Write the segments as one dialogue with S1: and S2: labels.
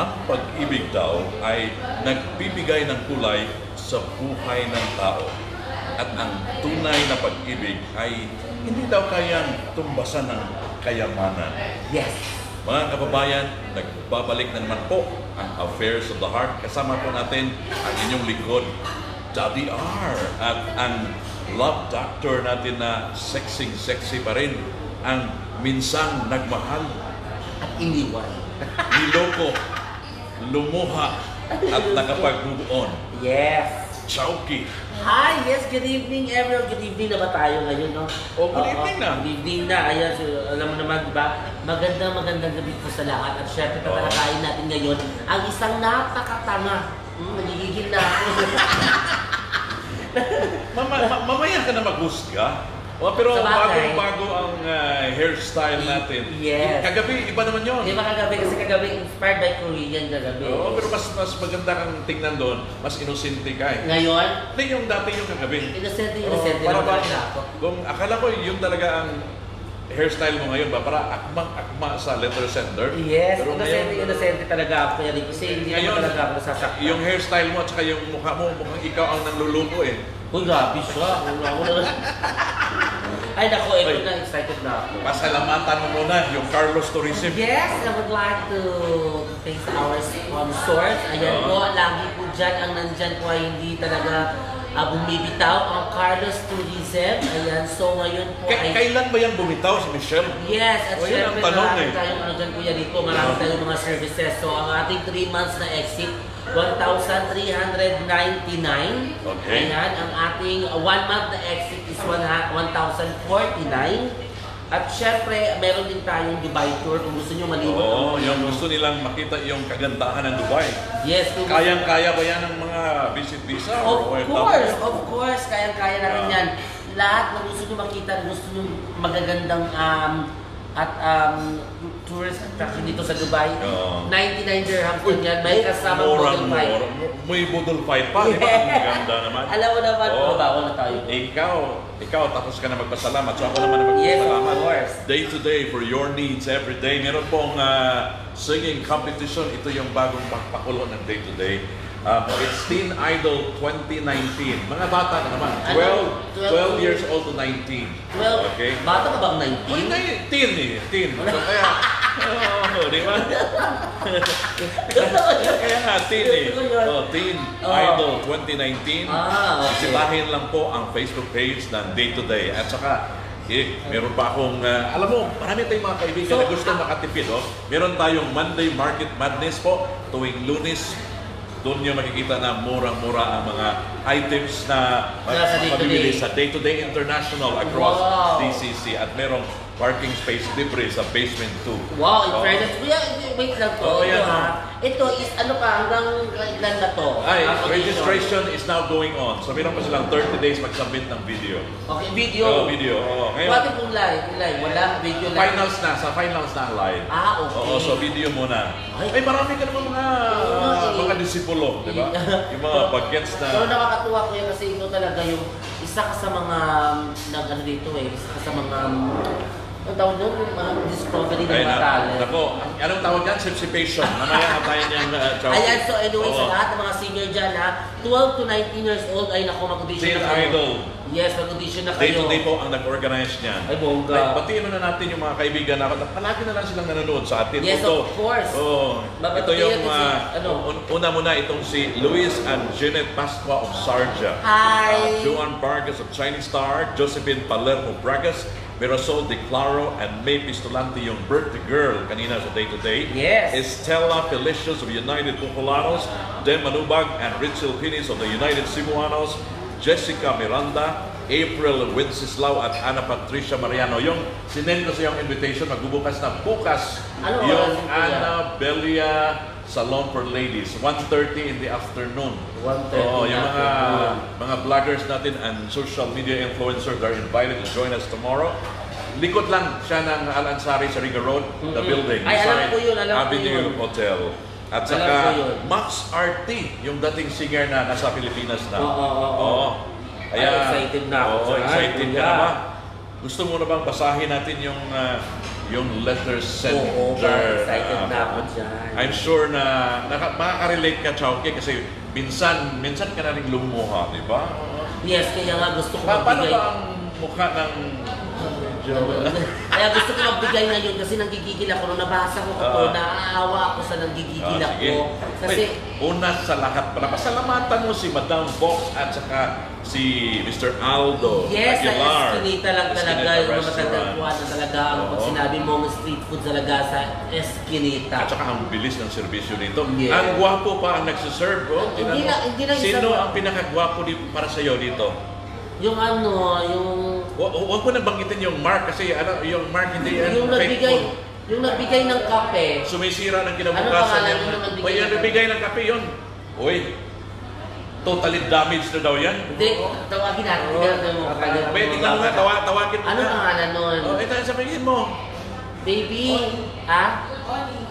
S1: ang pag-ibig daw ay nagbibigay ng kulay sa buhay ng tao. At ang tunay na pag-ibig ay hindi daw kayang tumbasan ng kayamanan.
S2: Yes.
S1: Mga kababayan, nagbabalik na naman po ang Affairs of the Heart. Kasama po natin ang inyong likod, Daddy R. At ang love doctor natin na sexy-sexy pa rin. Ang minsang nagmahal,
S2: At iniwan.
S1: niloko, lumuha, at nakapag-move on.
S2: Yes.
S1: Chowky.
S2: Hi, yes, good evening everyone. Good evening na ba tayo ngayon, no?
S1: Oh, good
S2: Oo,
S1: evening na.
S2: Good evening na. Ayan, so, alam mo naman, di ba? Magandang magandang gabi po sa lahat. At syempre, tatalakayin natin ngayon ang isang napakatanga. Hmm, nagigigil na ako.
S1: Mama, ma- mamaya ka na maghusga. O, pero bagong-bago ang ah, hairstyle natin.
S2: Yes.
S1: Kagabi, iba naman yon.
S2: Di ba kagabi? Kasi kagabi inspired by Korean kagabi.
S1: Oo, pero mas mas maganda kang tingnan doon, mas inosente ka eh.
S2: Ngayon,
S1: Hindi yung dati yung kagabi.
S2: innocent,
S1: Oo,
S2: innocent.
S1: para ba, kung akala ko yun talaga ang hairstyle mo ngayon ba? Para akma-akma sa letter sender.
S2: Yes,
S1: Pero
S2: innocent,
S1: ngayon,
S2: innocent talaga ako. Kaya rin kasi hindi
S1: Ngayon,
S2: talaga ako nasasaktan.
S1: Yung hairstyle mo at saka yung mukha mo, mukhang ikaw ang nanluluto eh.
S2: Uy, grabe siya. Wala ako na. Ay, nako, ito na, excited na ako.
S1: Pasalamatan mo muna yung Carlos Tourism.
S2: Yes, I would like to thank our sponsors. Ayan po, lagi po dyan ang nandyan po ay hindi talaga uh, bumibitaw ang Carlos Tourism. Ayan, so ngayon po
S1: K-
S2: ay...
S1: kailan ba yan bumitaw si Michelle?
S2: Yes, at
S1: O,
S2: syempre
S1: tanong
S2: marami
S1: eh.
S2: tayong ano dyan kuya dito, marami tayong mga services. So ang ating 3 months na exit, 1,399.
S1: Okay.
S2: Ayan, ang ating 1 month na exit is 1,049. At syempre, meron din tayong Dubai tour kung gusto nyo maliwan.
S1: Oo, yung gusto nilang makita yung kagandahan ng Dubai.
S2: Yes,
S1: Kayang-kaya ba yan ng mga visit visa?
S2: Of
S1: or
S2: course, of course, kayang-kaya natin
S1: Ah.
S2: yan. Lahat na gusto nyo makita, gusto nyo magagandang um, at um, tourist attraction dito sa Dubai.
S1: Oo.
S2: 99 dirhams din yan. May kasama
S1: Murang
S2: model fight.
S1: mura. May budol fight pa, di ba? Ang ganda naman.
S2: Alam mo naman,
S1: Oo.
S2: mabaho na tayo.
S1: Ikaw, ikaw tapos ka na magpasalamat. So ako naman na
S2: Yes, of
S1: magpasalamat.
S2: course.
S1: Day to day for your needs every day. Meron pong ah, singing competition. Ito yung bagong pagpakulo ng day to day. Um, it's Teen Idol 2019. Mga bata na naman.
S2: Ano?
S1: 12, 12 years old to 19.
S2: 12,
S1: Okay.
S2: bata ka bang
S1: Uy,
S2: 19?
S1: na- teen eh. Teen. So, kaya, oh, di ba? kaya nga, teen eh. Oh, teen
S2: Oo.
S1: Idol 2019.
S2: Ah, okay.
S1: Lang po ang Facebook page ng Day to Day. At saka, eh, meron pa akong, ah, alam mo, marami tayong mga kaibigan
S2: So,
S1: na gusto makatipid. Oh. Meron tayong Monday Market Madness po, tuwing lunes. Doon nyo makikita na murang-mura ang mga items na
S2: Nasa
S1: mabibili sa Day to Day International across
S2: Wow.
S1: DCC. At merong parking space libre sa basement 2.
S2: Wow, in fairness, kuya, wait lang.
S1: Oo,
S2: ito
S1: yan,
S2: ha. Ito is ano pa, hanggang ilan na to?
S1: Ay, registration is now going on. So meron pa silang 30 days mag-submit ng video.
S2: Okay, video.
S1: Oo, video. Oo. Ngayon,
S2: Pati kung live, live, wala, video live.
S1: finals na. Sa finals na live.
S2: Ah, okay.
S1: Oo, so video muna.
S2: Ay.
S1: Ay, marami ka naman mga mga disipulo, di ba? Yung mga bagets na...
S2: Pero nakakatuwa ko yan kasi ito talaga yung isa ka sa mga nag ano dito eh, isa ka sa mga ang tawag doon, yung mga discovery ng mga talent.
S1: nako, ang- anong tawag yan? Sipsipation. Mamaya na tayo niyang uh, chow.
S2: Ayan, so anyway, sa lahat ng mga senior dyan ha, 12 to 19 years old ay naku, mag-audition
S1: Teen
S2: na kayo.
S1: Idol.
S2: Yes, mag-audition na
S1: Day
S2: kayo.
S1: to day po ang nag-organize niyan.
S2: Ay, bongga.
S1: Ay, batiin na natin yung mga kaibigan na palagi na lang silang nanonood sa atin.
S2: Yes,
S1: Ito,
S2: of course.
S1: Oh,
S2: Babatiin
S1: ito yung
S2: natin si-
S1: uh,
S2: ano?
S1: un- una muna itong si Luis and Jeanette Pascua of Sarja.
S2: Hi.
S1: Uh, Joan Vargas of Chinese Star, Josephine Palermo Bragas, Mirasol De Claro, and May Pistolante yung birthday girl kanina sa Day to Day.
S2: Yes.
S1: Estella Felicius of United Populanos, Dem Manubag and Richel Pinis of the United Cebuanos, Jessica Miranda, April Wenceslao at Ana Patricia Mariano. Yung sinend ko sa yung invitation, magbubukas na bukas
S2: Ano
S1: yung? Ana Belia Salon for Ladies, 1.30 in the afternoon.
S2: 1:30
S1: Oo, yung mga
S2: afternoon.
S1: mga vloggers natin and social media influencers are invited to join us tomorrow. Likod lang siya ng Al Ansari sa Riga Road, the building.
S2: Ay, alam ko yun, alam ko
S1: Avenue
S2: yun.
S1: Hotel. At
S2: Alam
S1: saka
S2: ko yun.
S1: Max RT, yung dating singer na nasa Pilipinas na.
S2: Oo, oo, oo. Ay, excited na ako
S1: Oo,
S2: dyan,
S1: excited ka
S2: kuya.
S1: na ba? Gusto mo na bang basahin natin yung ah, yung letter sender?
S2: Oo, ba, excited
S1: ah,
S2: na ako dyan.
S1: I'm sure na naka, makaka-relate ka, Chowky, kasi minsan, minsan ka na rin lumuha, di ba?
S2: Yes, kaya nga gusto ko
S1: Pa- paano
S2: magbigay.
S1: ba ang mukha ng...
S2: Kaya gusto ko magbigay ngayon kasi nanggigigil ako. Nung nabasa ko ito,
S1: Ah.
S2: naaawa ako sa nanggigigil
S1: Ah, sige.
S2: ako. Kasi,
S1: Wait, una sa lahat pala, pasalamatan mo si Madam Vox at saka si Mr. Aldo
S2: yes, sa
S1: Aguilar.
S2: Eskinita lang talaga.
S1: Eskinita
S2: Yung
S1: Restaurant.
S2: matagpuan na talaga ang pag
S1: Oo.
S2: sinabi mong street food talaga sa Eskinita.
S1: At saka ang bilis ng serbisyo nito.
S2: Yes.
S1: Ang gwapo pa ang nagsiserve. Oh.
S2: Hindi na- hindi lang isa
S1: Sino
S2: pa.
S1: ang pinakagwapo di, para sa'yo dito?
S2: Yung ano, yung
S1: Huwag mo na banggitin yung Mark kasi ano, yung Mark hindi yan
S2: yung nagbigay
S1: faithful.
S2: yung nagbigay ng kape.
S1: Sumisira ng
S2: Ano
S1: kinabukasan
S2: pangalan
S1: yan.
S2: mo na nagbigay
S1: O yan,
S2: ng-
S1: nagbigay ng kape yun. Uy, totally damaged na daw yan.
S2: Hindi, tawagin natin.
S1: Oh.
S2: Tingnan mo.
S1: Pwede tingnan mo nga, tawa, tawagin mo
S2: Ano
S1: nga.
S2: pangalan nun?
S1: Oh, ito sabihin mo.
S2: Baby, ha?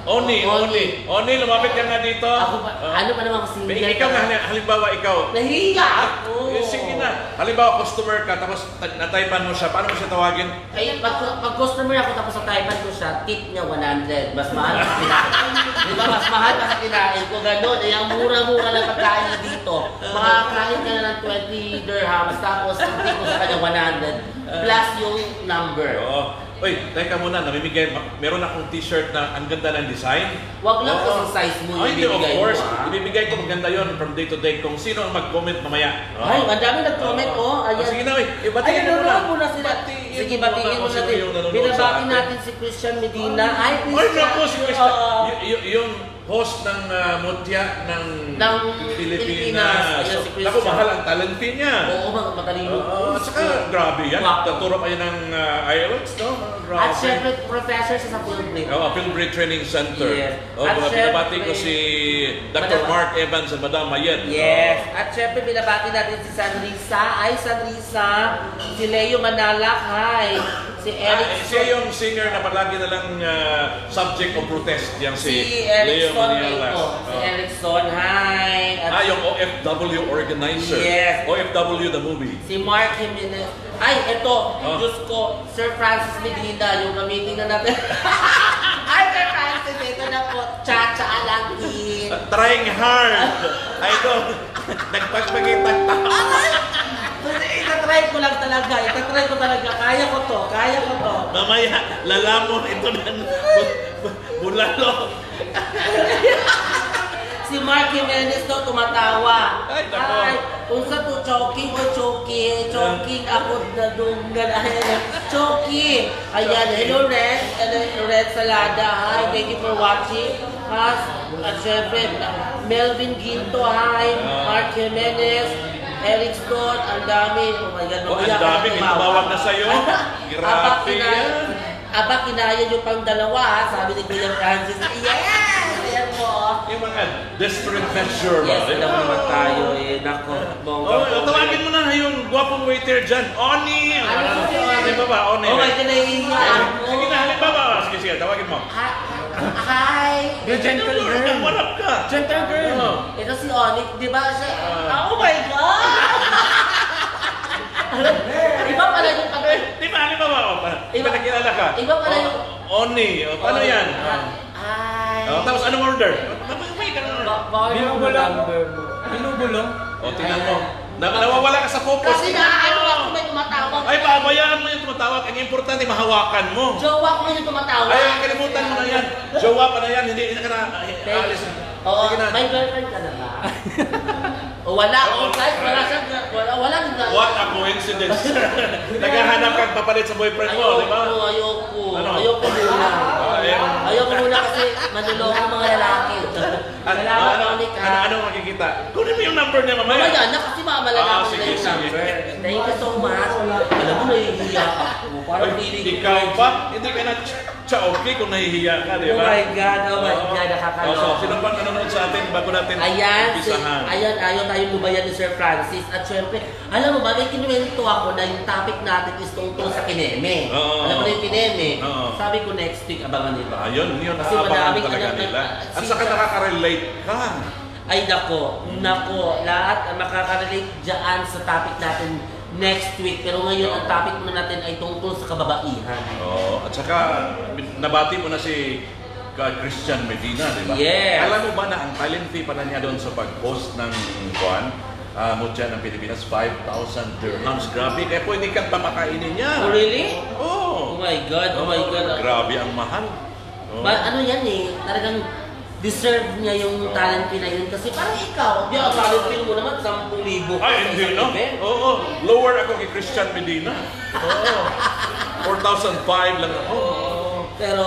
S1: Oni, Oni. Oni, lumapit ka nga dito.
S2: Ako ba,
S1: Oh.
S2: ano pa naman kasi
S1: Ba- Ikaw hali- halimbawa ikaw.
S2: Nahihiya ako.
S1: Eh, sige na. Halimbawa, customer ka, tapos ta- nataypan mo siya. Paano mo siya tawagin?
S2: Ay, pag, pag customer ako tapos sa Taiwan ko siya, tip niya 100. Mas mahal pa sa kinain. Di ba? Mas mahal pa sa kinain ko. Ganon. Eh, ang mura-mura ng pagkain na dito. Makakain ka na ng 20 dirhams tapos tip mo sa kanya 100 plus yung number.
S1: Oo. Uy, teka muna, namimigay, meron akong t-shirt na ang ganda ng design.
S2: Wag lang kasi size mo yung
S1: Ay, hindi, of
S2: ibibigay mo,
S1: course.
S2: ah.
S1: Ibibigay ko maganda yon from day to day kung sino ang mag-comment mamaya. Oo.
S2: Ay, ang dami nag-comment,
S1: Oo.
S2: oh. Ayan.
S1: sige na, uy.
S2: Ay,
S1: Ibatiin mo na.
S2: nanonood muna sila.
S1: Batiin
S2: Sige,
S1: mo
S2: batiin
S1: na
S2: mo natin. Binabati natin si Christian Medina. Ay,
S1: Ay,
S2: Christian.
S1: naku, si.
S2: Oo.
S1: Y- yung host ng uh, Mutya ng,
S2: Ng
S1: Pilipinas.
S2: Pilipinas. Si
S1: So,
S2: Christian.
S1: naku, mahal ang talent fee niya.
S2: Oo, mga matalino.
S1: Oo, at saka, grabe yan.
S2: Wow.
S1: Taturo pa yan ng uh, IELTS, no? Grabe.
S2: At syempre, professor siya sa Philippines.
S1: Oh, Philbrit Training Center.
S2: Yes.
S1: Oh,
S2: At
S1: binabati ko si Dr. Mark Evans at Madam Mayet.
S2: Yes. At syempre, binabati natin si San Risa. Ay, San Risa. Si Leo Manalak. Hi. Si
S1: Ah,
S2: Eric.
S1: eh, siya yung singer na palagi na lang uh, subject of protest. Yan si,
S2: si
S1: Leo Manialas.
S2: Rico. Si
S1: Oh.
S2: Erickson. Hi. At
S1: Ah, yung OFW organizer.
S2: Yes.
S1: OFW the movie.
S2: Si Mark Jimenez. Ay, ito.
S1: Oh.
S2: Diyos ko. Sir Francis Medina. Yung gamitin na natin. Ay, Sir Francis. Ito na po. Cha-cha alangin.
S1: Uh, trying hard. I don't. Nagpagpagitag
S2: Itatry ko lang talaga. Itatry ko talaga. Kaya ko to. Kaya ko to.
S1: Mamaya, lalamon ito bu- bulalo.
S2: Si Mark Jimenez daw tumatawa.
S1: Ay, nako.
S2: kung sa to choking o choking, choking ako na dunggan. Choking. Ayan, hello Red. Hello, Red Salada. Hi, thank you for watching. Has, at syempre, Melvin Ginto. Hi, Mark Jimenez. Eric Stone, ang dami. Oh my God,
S1: Oh, ang dami, may tumawag na sa'yo. Grabe yan.
S2: aba, kinaya nyo pang dalawa, sabi ni Kuya Francis. Yes! Ayan po.
S1: Yung mga desperate measure ba?
S2: Yes,
S1: ba?
S2: naman tayo eh. Nako, bongga.
S1: Oh, oh, tawagin mo na yung gwapong waiter dyan. Oni!
S2: Ano yun?
S1: Di ba ba? Oni.
S2: Oh nahihiya ako.
S1: Sige na. Sige, tawagin mo.
S2: Hi! Hi!
S3: The gentle girl.
S1: Nagwarap ka.
S3: Gentle girl.
S1: Oh.
S2: Ito si Onyx, di ba siya?
S1: Ah.
S2: oh my God! Iba pala yung pag...
S1: Di ba, halimbawa, oh, pa- di ba
S2: Iba-
S1: nakilala ka?
S2: iba pala
S1: Oh,
S2: yung-
S1: Oni. Oh, paano yan?
S2: Hi!
S1: Oh, tapos anong order? May ka na.
S2: Ba- mo
S3: Binubulong. Binubulong.
S1: Oh, tingnan mo. Na, nawawala ka sa focus.
S2: Kasi na, ano ako may tumatawag.
S1: Ay, pabayaan mo yung tumatawag. Ang importante, mahawakan mo.
S2: Jowa ko yung tumatawag.
S1: Ay, kalimutan mo na yan. Jowa pa na yan. Hindi na ka na alis.
S2: Oo, may girlfriend ka na ba? o wala, o kahit wala siya, wala, wala na.
S1: What a coincidence. Naghahanap kang papalit sa boyfriend mo, di ba?
S2: Ayoko, ayoko.
S1: Ano?
S2: Ayoko muna.
S1: Ah, ayun.
S2: Ayoko muna kasi manuloko mga lalaki.
S1: Ano,
S2: Salamat,
S1: ano,
S2: Monica.
S1: ano, ano makikita? Kunin mo yung number niya mamaya.
S2: Mamaya na kasi mamalala
S1: Ah,
S2: ko na
S1: sige, sige.
S2: Thank you so much. Alam mo, nahihiya ako. Parang feeling ko.
S1: ikaw pa? Hindi ka na cha-okay kung nahihiya ka, di
S2: Oh
S1: ba?
S2: my God, oh my. God, nakakaloka.
S1: Oh, so, sino pa nanonood sa atin bago natin
S2: Ayan, si,
S1: umpisahan?
S2: ayan, ayaw tayong lumayan ni Sir Francis. At syempre, alam mo ba, may kinuwento ako na yung topic natin is tungkol sa kineme.
S1: Oo.
S2: Alam mo na yung kineme?
S1: Oo.
S2: Sabi ko next week, abangan nila.
S1: Ayun, yun,
S2: Kasi
S1: naabangan talaga
S2: anak na-
S1: nila.
S2: ah,
S1: At
S2: si-
S1: saka nakaka-relate ka.
S2: Ay nako, nako, lahat ang makaka-relate dyan sa topic natin next week. Pero ngayon, ang topic muna natin ay tungkol sa kababaihan.
S1: Oo, at saka nabati mo na si kay Christian Medina, di ba?
S2: Yes.
S1: Alam mo ba na ang talent fee pala niya doon sa pag-host ng Juan, uh, Mutya ng Pilipinas, 5,000 dirhams. Grabe, kaya pwede kang papakainin niya.
S2: Oh, really?
S1: Oo.
S2: Oh my God, oh my God.
S1: Grabe ang mahal. Oh.
S2: Ba, ano yan eh, talagang deserve niya yung talent fee na yun. Kasi parang ikaw, di ang talent fee mo naman, 10,000
S1: Ay, hindi no? Oo, lower ako kay Christian Medina. Oo. 4,005 lang ako. Oo.
S2: Pero,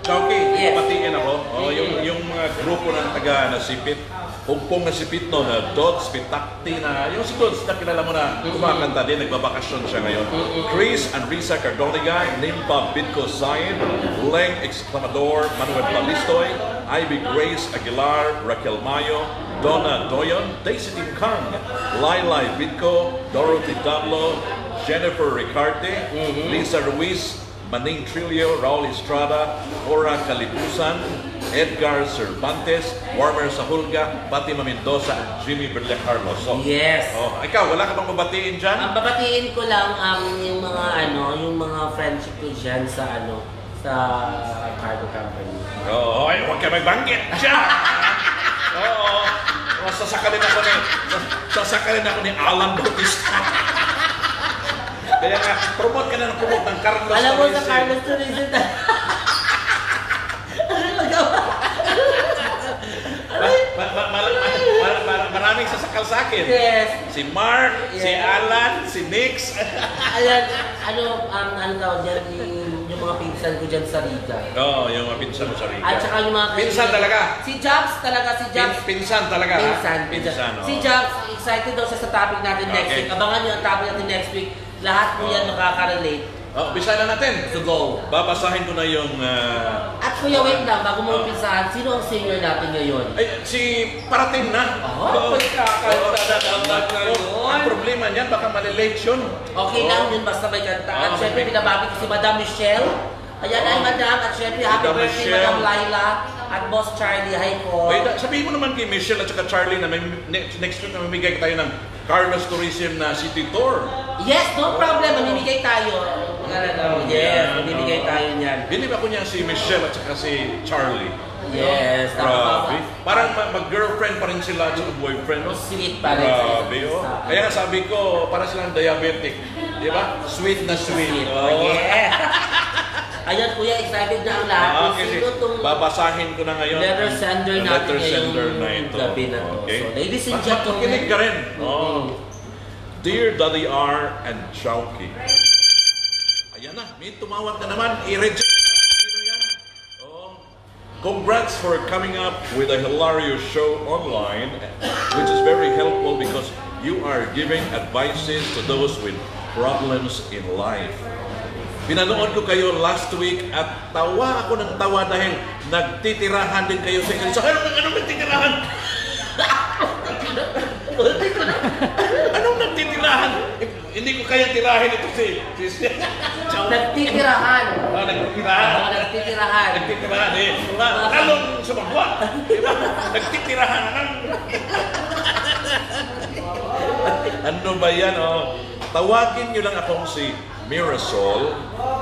S1: Chowky,
S2: Yes.
S1: patingin ako. Oh, yung, yung mga grupo ng taga nasipit, hugpong nasipit no, na Dots, Pitakti na, yung si Dots na kilala mo na kumakanta din, nagbabakasyon siya ngayon. Chris and Risa Cardoniga, Nimpa Bitco Sain, Leng Exclamador, Manuel Balistoy, Ivy Grace Aguilar, Raquel Mayo, Donna Doyon, Daisy Tim Kang, Lailay Bitco, Dorothy Dablo, Jennifer Ricarte, Lisa Ruiz, Maning Trillo, Raul Estrada, Cora Calipusan, Edgar Cervantes, Warmer Sahulga, Fatima Mendoza, at Jimmy Berle Carlos. So,
S2: yes.
S1: oh, ikaw, wala ka bang babatiin dyan?
S2: Ang babatiin ko lang ang yung mga ano, yung mga friendship ko dyan sa ano, sa cargo company.
S1: Oo, ay, huwag ka magbanggit dyan! Oo, oh, sasakalin ako ni, sas- sasakalin ako ni Alan Bautista. Kaya nga, promote ka na ng promote ng Carlos
S2: Alam mo sa. Carlos Tourism na... ano magawa?
S1: Ma- ma- ma- ma- ma- ma- maraming sasakal sa akin.
S2: Yes.
S1: Si Mark, si
S2: Yeah.
S1: Alan, si Nix.
S2: Ayan, ano, ang ano tawag dyan, yung, yung mga pinsan ko dyan sa Riga.
S1: Oo, oh, yung mga pinsan mo sa Rica.
S2: At saka yung mga
S1: Pinsan talaga?
S2: Si Jobs talaga, si Jobs.
S1: Pin- pinsan talaga, ha?
S2: Pinsan.
S1: Pinsan, oh.
S2: Si Jobs, excited daw siya sa topic natin next
S1: Okay.
S2: week. Abangan nyo ang topic natin next week. Lahat po yan makaka-relate.
S1: Oh, bisa na natin.
S2: So go.
S1: Babasahin ko na yung... ah,
S2: At kuya, wait lang, bago mo umpisahan, sino ang senior natin ngayon?
S1: ay, si parating na.
S2: Oh,
S1: Oo.
S2: pagkakanta
S1: Oo,
S2: na
S1: Oo. Ang problema niyan, baka malilate yun.
S2: Okay
S1: Oo.
S2: lang yun, basta may kanta. At
S1: Oh,
S2: syempre,
S1: may-
S2: binabati ko si Madam Michelle. Ayan ay. Madam, at syempre, happy
S1: Madam
S2: birthday
S1: Michelle.
S2: Madam Laila at Boss Charlie. Hi po.
S1: Wait, sabihin mo naman kay Michelle at saka Charlie na may, next, next week na mamimigay tayo ng Carlos Tourism na City Tour.
S2: Yes, no problem. Mamimigay tayo. Yes, mamimigay tayo niyan.
S1: Bilib ako niya si Michelle at saka si Charlie.
S2: Yes,
S1: Grabe. Parang ma- mag-girlfriend pa rin sila at saka boyfriend. no?
S2: Sweet pa rin.
S1: Grabe, oh. Kaya nga sabi ko, para silang diabetic. Di ba? Sweet na sweet.
S2: Oh,
S1: Oh.
S2: yeah. Ayan, kuya, excited na ang lahat.
S1: Ah, okay,
S2: Sino tong
S1: babasahin ko na ngayon.
S2: letter sender natin
S1: letter sender na ito.
S2: gabi na to.
S1: Okay.
S2: So, ladies and gentlemen.
S1: Makinig ka rin.
S2: Mhm.
S1: Oh. Dear Daddy R and Chowky. Ayan na, may tumawag na naman. I-reject na kung sino yan. Oh. Congrats for coming up with a hilarious show online, which is very helpful because you are giving advices to those with problems in life. Pinanood ko kayo last week at tawa ako ng tawa dahil nagtitirahan din kayo sa isa't isa. Anong, anong nagtitirahan? anong nagtitirahan? Eh, hindi ko kaya tirahin ito si... si, si.
S2: Nagtitirahan.
S1: Ah, nagtitirahan.
S2: Oo, nagtitirahan.
S1: Nagtitirahan eh. La- Lalong sumagwa. Di ba? Nagtitirahan. ano ba yan? Oh? Tawagin nyo lang akong si Mirasol,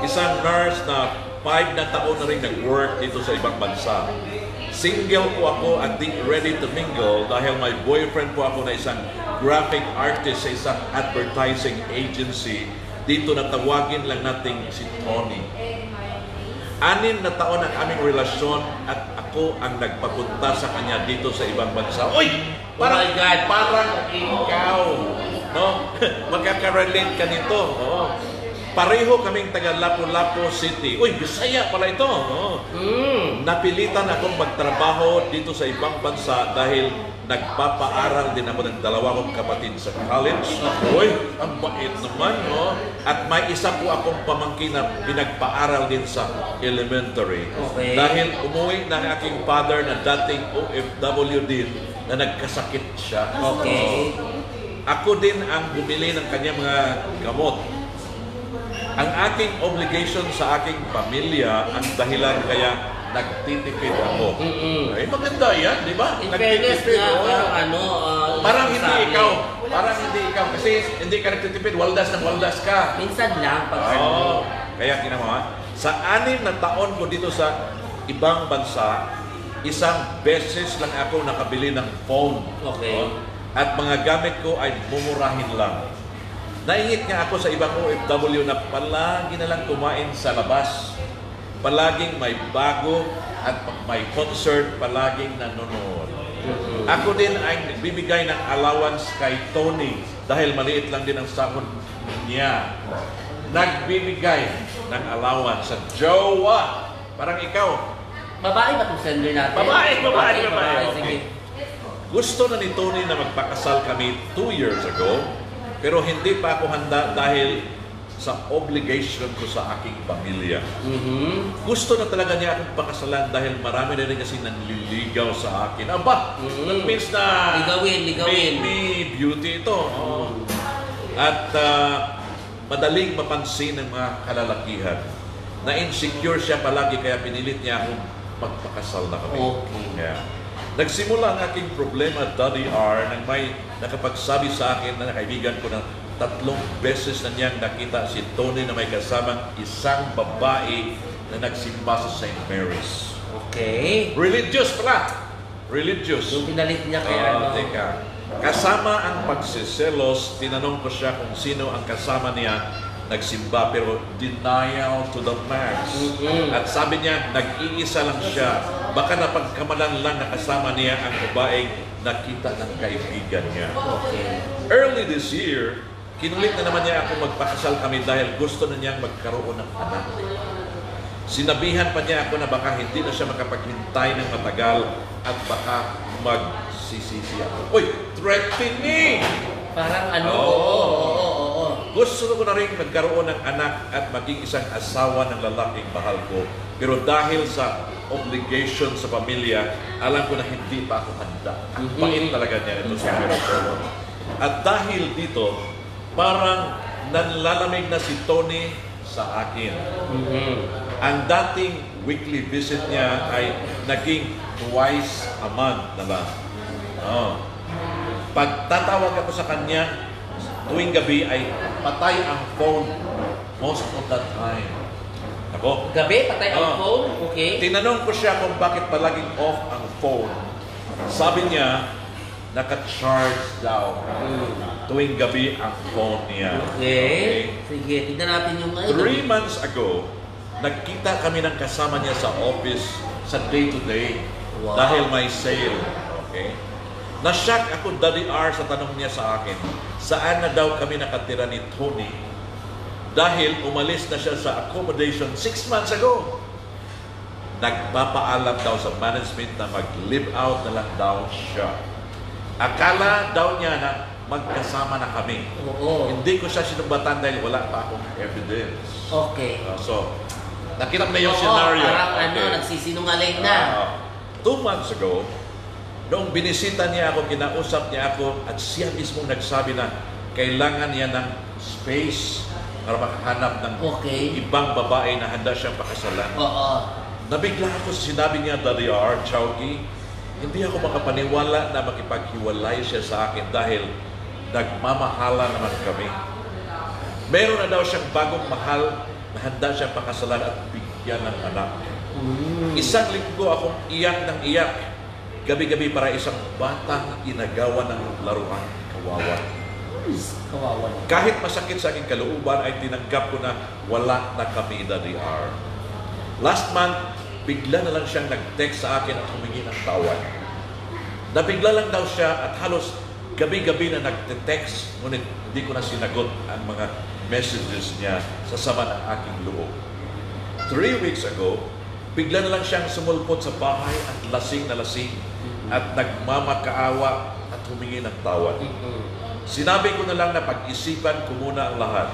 S1: isang nurse na five na taon na rin nag-work dito sa ibang bansa. Single po ako at di ready to mingle dahil may boyfriend po ako na isang graphic artist sa isang advertising agency. Dito na tawagin lang natin si Tony. Anin na taon ang aming relasyon at ako ang nagpapunta sa kanya dito sa ibang bansa. Uy! Parang,
S2: Oh God.
S1: Parang ikaw. No? Magkaka-relate ka nito. Oo. Pareho kaming taga Lapu-Lapu City. Uy, Bisaya pala ito. Oo.
S2: Mm.
S1: Napilitan akong magtrabaho dito sa ibang bansa dahil nagpapaaral din ako ng dalawa kong kapatid sa college. Uy, ang bait naman, no? At may isa po akong pamangkin na pinagpaaral din sa elementary.
S2: Okay.
S1: Dahil umuwi na ang aking father na dating OFW din na nagkasakit siya.
S2: Okay.
S1: Ako din ang bumili ng kanyang mga gamot. Ang aking obligation sa aking pamilya ang dahilan kaya nagtitipid ako.
S2: Mm-mm.
S1: Ay, maganda yan, di ba?
S2: In fairness nga,
S1: oo.
S2: parang ano, ah,
S1: Parang hindi
S2: sabi,
S1: ikaw. Parang hindi ikaw. Kasi hindi ka nagtitipid, waldas ng waldas ka.
S2: Minsan lang, pag
S1: Oo. Kaya ginawa, sa anim na taon ko dito sa ibang bansa, isang beses lang ako nakabili ng phone.
S2: Okay.
S1: Oh. At mga gamit ko ay mumurahin lang. Naingit nga ako sa ibang OFW na palagi na lang kumain sa labas. Palaging may bago at may concert, palaging nanonood. Ako din ay nagbibigay ng allowance kay Tony dahil maliit lang din ang sahod niya. Nagbibigay ng allowance sa jowa. Parang ikaw,
S2: Babae ba itong sender natin?
S1: Babae, babae, babae.
S2: Sige.
S1: Gusto na ni Tony na magpakasal kami two years ago, pero hindi pa ako handa dahil sa obligation ko sa aking pamilya.
S2: Mhm.
S1: Gusto na talaga niya akong pakasalan dahil marami na rin kasi nanliligaw sa akin. Aba,
S2: Mhm.
S1: that means na
S2: Ligawin, ligawin.
S1: May, may beauty ito. Oh. At ah, madaling mapansin ng mga kalalakihan na insecure siya palagi kaya pinilit niya akong magpakasal na kami.
S2: Okay.
S1: Yeah. Nagsimula ang aking problema, Daddy R, nang may nakapagsabi sa akin na kaibigan ko na tatlong beses na niyang nakita si Tony na may kasamang isang babae na nagsimba sa St. Mary's.
S2: Okay.
S1: Religious pala! Religious.
S2: Yung pinalit niya kay
S1: Ah,
S2: ano.
S1: teka. Kasama ang pagsiselos, tinanong ko siya kung sino ang kasama niya nagsimba pero denial to the max.
S2: Mhm.
S1: At sabi niya, nag-iisa lang siya. Baka napagkamalan lang na kasama niya ang babaeng nakita ng kaibigan niya.
S2: Okay.
S1: Early this year, kinulit na naman niya ako magpakasal kami dahil gusto na niyang magkaroon ng anak. Sinabihan pa niya ako na baka hindi na siya makapaghintay ng matagal at baka magsisisi ako. Uy, threatening!
S2: Parang ano,
S1: Oo.
S2: oo, oo, oo, oo.
S1: Gusto ko na rin magkaroon ng anak at maging isang asawa ng lalaking mahal ko. Pero dahil sa obligation sa pamilya, alam ko na hindi pa ako handa. Ang
S2: Mhm.
S1: bait talaga niya ito sa Pero At dahil dito, parang nanlalamig na si Tony sa akin.
S2: Mhm.
S1: Ang dating weekly visit niya ay naging twice a month na lang. Oh. Pag tatawag ako sa kanya, tuwing gabi ay patay ang phone most of the time. Ako,
S2: Gabi, patay ang
S1: Oo.
S2: phone. Okay.
S1: tinanong ko siya kung bakit palaging off ang phone. Sabi niya, naka-charge daw. Tuwing gabi ang phone niya.
S2: Okay. Sige, tignan natin yung ano.
S1: Three months ago, nagkita kami ng kasama niya sa office sa day-to-day
S2: Wow.
S1: dahil may sale. Okay? Na-shock ako, Daddy R, sa tanong niya sa akin, saan na daw kami nakatira ni Tony dahil umalis na siya sa accommodation six months ago. Nagpapaalam daw sa management na mag-live out na lang daw siya. Akala daw niya na magkasama na kami.
S2: Oo.
S1: Hindi ko siya sinumbatan dahil wala pa akong evidence.
S2: Okay.
S1: Uh, so, nakita mo na yung
S2: Oo,
S1: scenario.
S2: parang ano, nagsisinungaling na.
S1: Ah, two months ago, noong binisita niya ako, kinausap niya ako, at siya mismo nagsabi na kailangan niya ng space para makahanap ng
S2: Okay.
S1: ibang babae na handa siyang pakasalan.
S2: Oo.
S1: Nabigla ako sa sinabi niya, Daddy R, Chowky, hindi ako makapaniwala na makipaghiwalay siya sa akin dahil nagmamahala naman kami. Meron na daw siyang bagong mahal na handa siyang pakasalan at bigyan ng anak.
S2: Mm.
S1: Isang linggo akong iyak ng iyak. Gabi-gabi para isang batang inagawa ng laruan. Kawawa.
S2: Kawawa na.
S1: Kahit masakit sa aking kalooban ay tinanggap ko na wala na kami Daddy R. Last month, bigla na lang siyang nag-text sa akin at humingi ng tawad. Nabigla lang daw siya at halos gabi-gabi na nag-text, ngunit hindi ko na sinagot ang mga messages niya sa sama ng aking loob. Three weeks ago, bigla na lang siyang sumulpot sa bahay at lasing na lasing at nagmamakaawa at humingi ng tawad. Sinabi ko na lang na pag-isipan ko muna ang lahat.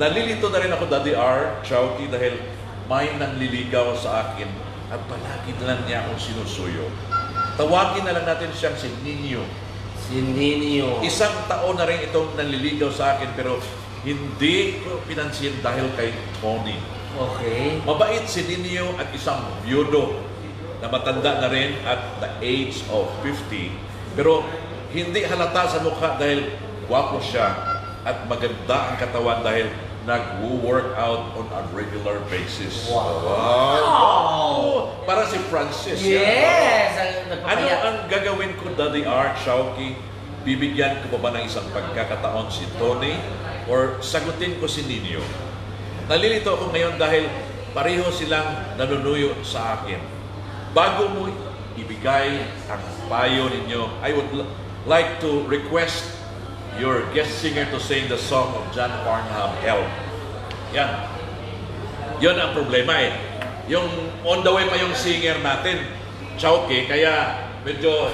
S1: Nalilito na rin ako, Daddy R, Chowky, dahil may nanliligaw sa akin at palagi na lang niya akong sinusuyo. Tawagin na lang natin siyang si Nino.
S2: Si Nino.
S1: Isang taon na rin itong nanliligaw sa akin pero hindi ko pinansin dahil kay Tony.
S2: Okay.
S1: Mabait si Nino at isang byudo na matanda na rin at the age of 50. Pero hindi halata sa mukha dahil gwapo siya at maganda ang katawan dahil nag-work out on a regular basis.
S2: Wow.
S1: Wow. Para si Francis. yan.
S2: Yes! Ang
S1: Ano ang gagawin ko, Daddy R, Shauki? Bibigyan ko ba ba ng isang pagkakataon si Tony? Or sagutin ko si Nino? Nalilito ako ngayon dahil pareho silang nanunuyo sa akin. Bago mo ibigay ang payo ninyo, I would like to request your guest singer to sing the song of John Farnham, Help. Yan. Yun ang problema eh. Yung on the way pa yung singer natin, Chowke, kaya medyo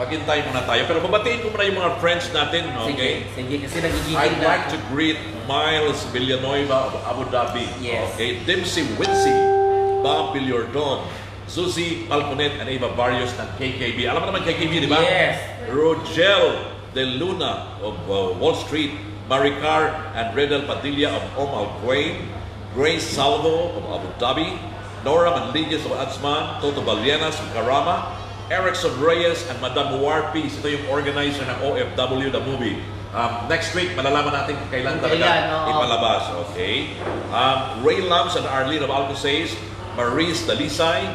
S1: paghintay muna tayo. Pero babatiin ko muna yung mga friends natin, okay?
S2: Sige, sige, kasi nagigigil
S1: I'd
S2: na.
S1: like to greet Miles Villanueva of Abu Dhabi.
S2: Yes.
S1: Okay, Dempsey Witsi, Bob Billiardon, Suzy Palconet, and Eva Barrios ng KKB. Alam mo naman KKB, di ba?
S2: Yes.
S1: Rogel De Luna of uh, Wall Street, Maricar and Redel Padilla of Omal Quain, Grace Salvo of Abu Dhabi, Nora Manligues of Adsman, Toto Balienas of Karama, Erickson Reyes and Madam Warpis. Ito yung organizer ng OFW, the movie. Um, next week, malalaman natin kung kailan talaga
S2: oo.
S1: ipalabas. Okay? Um, Ray Lambs and Arlene of Alcosays, Maurice Dalisay,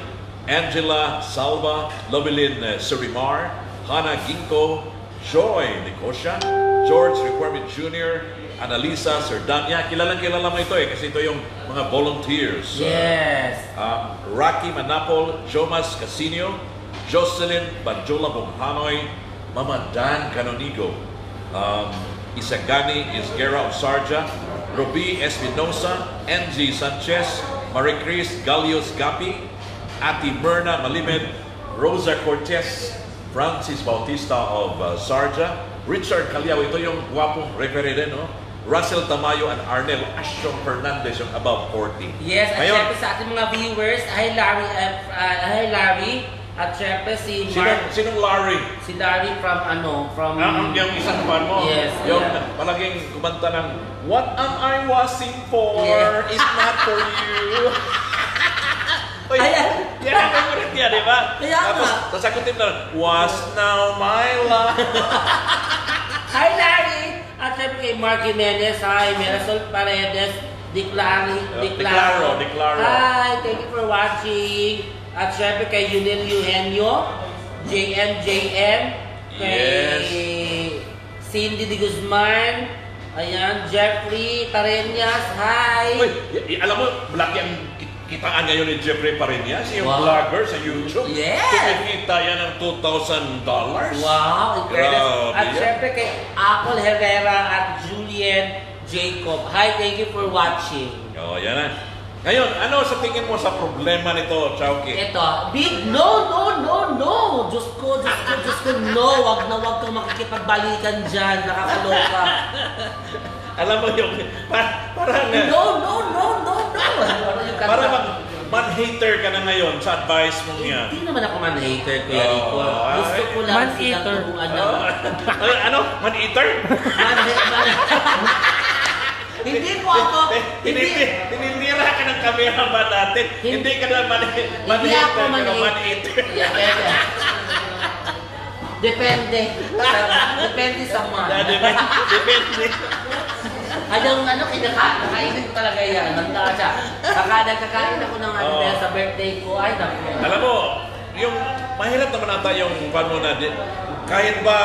S1: Angela Salva, Lovelyn uh, Surimar, Hannah Ginko, Joy Nicosia, George Requirement Jr., Annalisa Serdanya. Kilalang kilala mo ito eh kasi ito yung mga volunteers.
S2: Yes.
S1: Um, Rocky Manapol, Jomas Casino, Jocelyn Banjola Bonghanoy, Mama Dan Canonigo, um, Isagani Isguera of Sarja, Ruby Espinosa, NG Sanchez, Marie Chris Galios Gapi, Ati Myrna Malimed, Rosa Cortez, Francis Bautista of uh, Sarja, Richard Caliao, ito yung guwapong referee no? Russell Tamayo and Arnel Asho Fernandez, yung above 40.
S2: Yes, at
S1: Ngayon,
S2: syempre sa ating mga viewers, hi Larry, uh, uh, hi Larry, at syempre si
S1: Sinong,
S2: Mark,
S1: sinong Larry?
S2: si Larry from ano, from...
S1: Ah, yung isang fan mo.
S2: Yes,
S1: Yung
S2: yeah.
S1: palaging kumanta ng What am I wasing for?
S2: Yeah.
S1: It's not for you. Uy,
S2: Ayan.
S1: yan ang favorite niya, di ba?
S2: Kaya
S1: Tapos,
S2: nga.
S1: sasagutin na, Was now my love.
S2: Hi Larry! At syempre kay Mark Jimenez, hi, Mirasol Paredes, Declaro,
S1: Uh,
S2: Declaro.
S1: Declaro, Declaro.
S2: Hi, thank you for watching. At syempre kay Yunil Eugenio, JMJM, kay Cindy De Guzman, ayan, Jeffrey Pareñas, hi!
S1: Uy, y- y- alam mo, malaki ang ki- kitaan ngayon ni Jeffrey Parinas, yung
S2: Wow.
S1: vlogger sa YouTube.
S2: Yes.
S1: Kumikita yan ng $2,000.
S2: Wow, incredible. At
S1: yan.
S2: syempre kay Apple Herrera at Julian Jacob. Hi, thank you for watching.
S1: Oh, yan na. Ngayon, ano sa tingin mo sa problema nito, Chowki?
S2: Ito, big no, no, no, no. Diyos ko, Diyos ko, Diyos ko, no. Wag na wag kang makikipagbalikan dyan. Nakakaloka.
S1: Alam mo yung, pa, parang,
S2: No, no, no, Ano
S1: parang mag, man-hater ka na ngayon sa advice mo niya.
S2: Hindi naman ako man-hater, Kuya
S1: Oh,
S2: Rico. Gusto ko lang silang
S3: Man-eater.
S2: turuan
S1: Oh,
S2: ng...
S1: ano? Man-eater?
S2: Man, man, hindi po ako,
S1: Hindi,
S2: hindi,
S1: tinitira ka ng camera ba natin?
S2: Hindi-
S1: Hindi ka na man-
S2: Hindi
S1: man-hater,
S2: ako man-hater. Yeah, yeah. Depende. Depende sa man.
S1: Yeah, Depende. Depende.
S2: Anong ano, kinaka- kakainin ko talaga yan. Manda siya. Kaka, nagkakain ako ng ano
S1: Oo.
S2: dahil sa birthday ko. Ay, naku.
S1: Alam mo, yung mahirap naman ata yung pan mo na di- kahit ba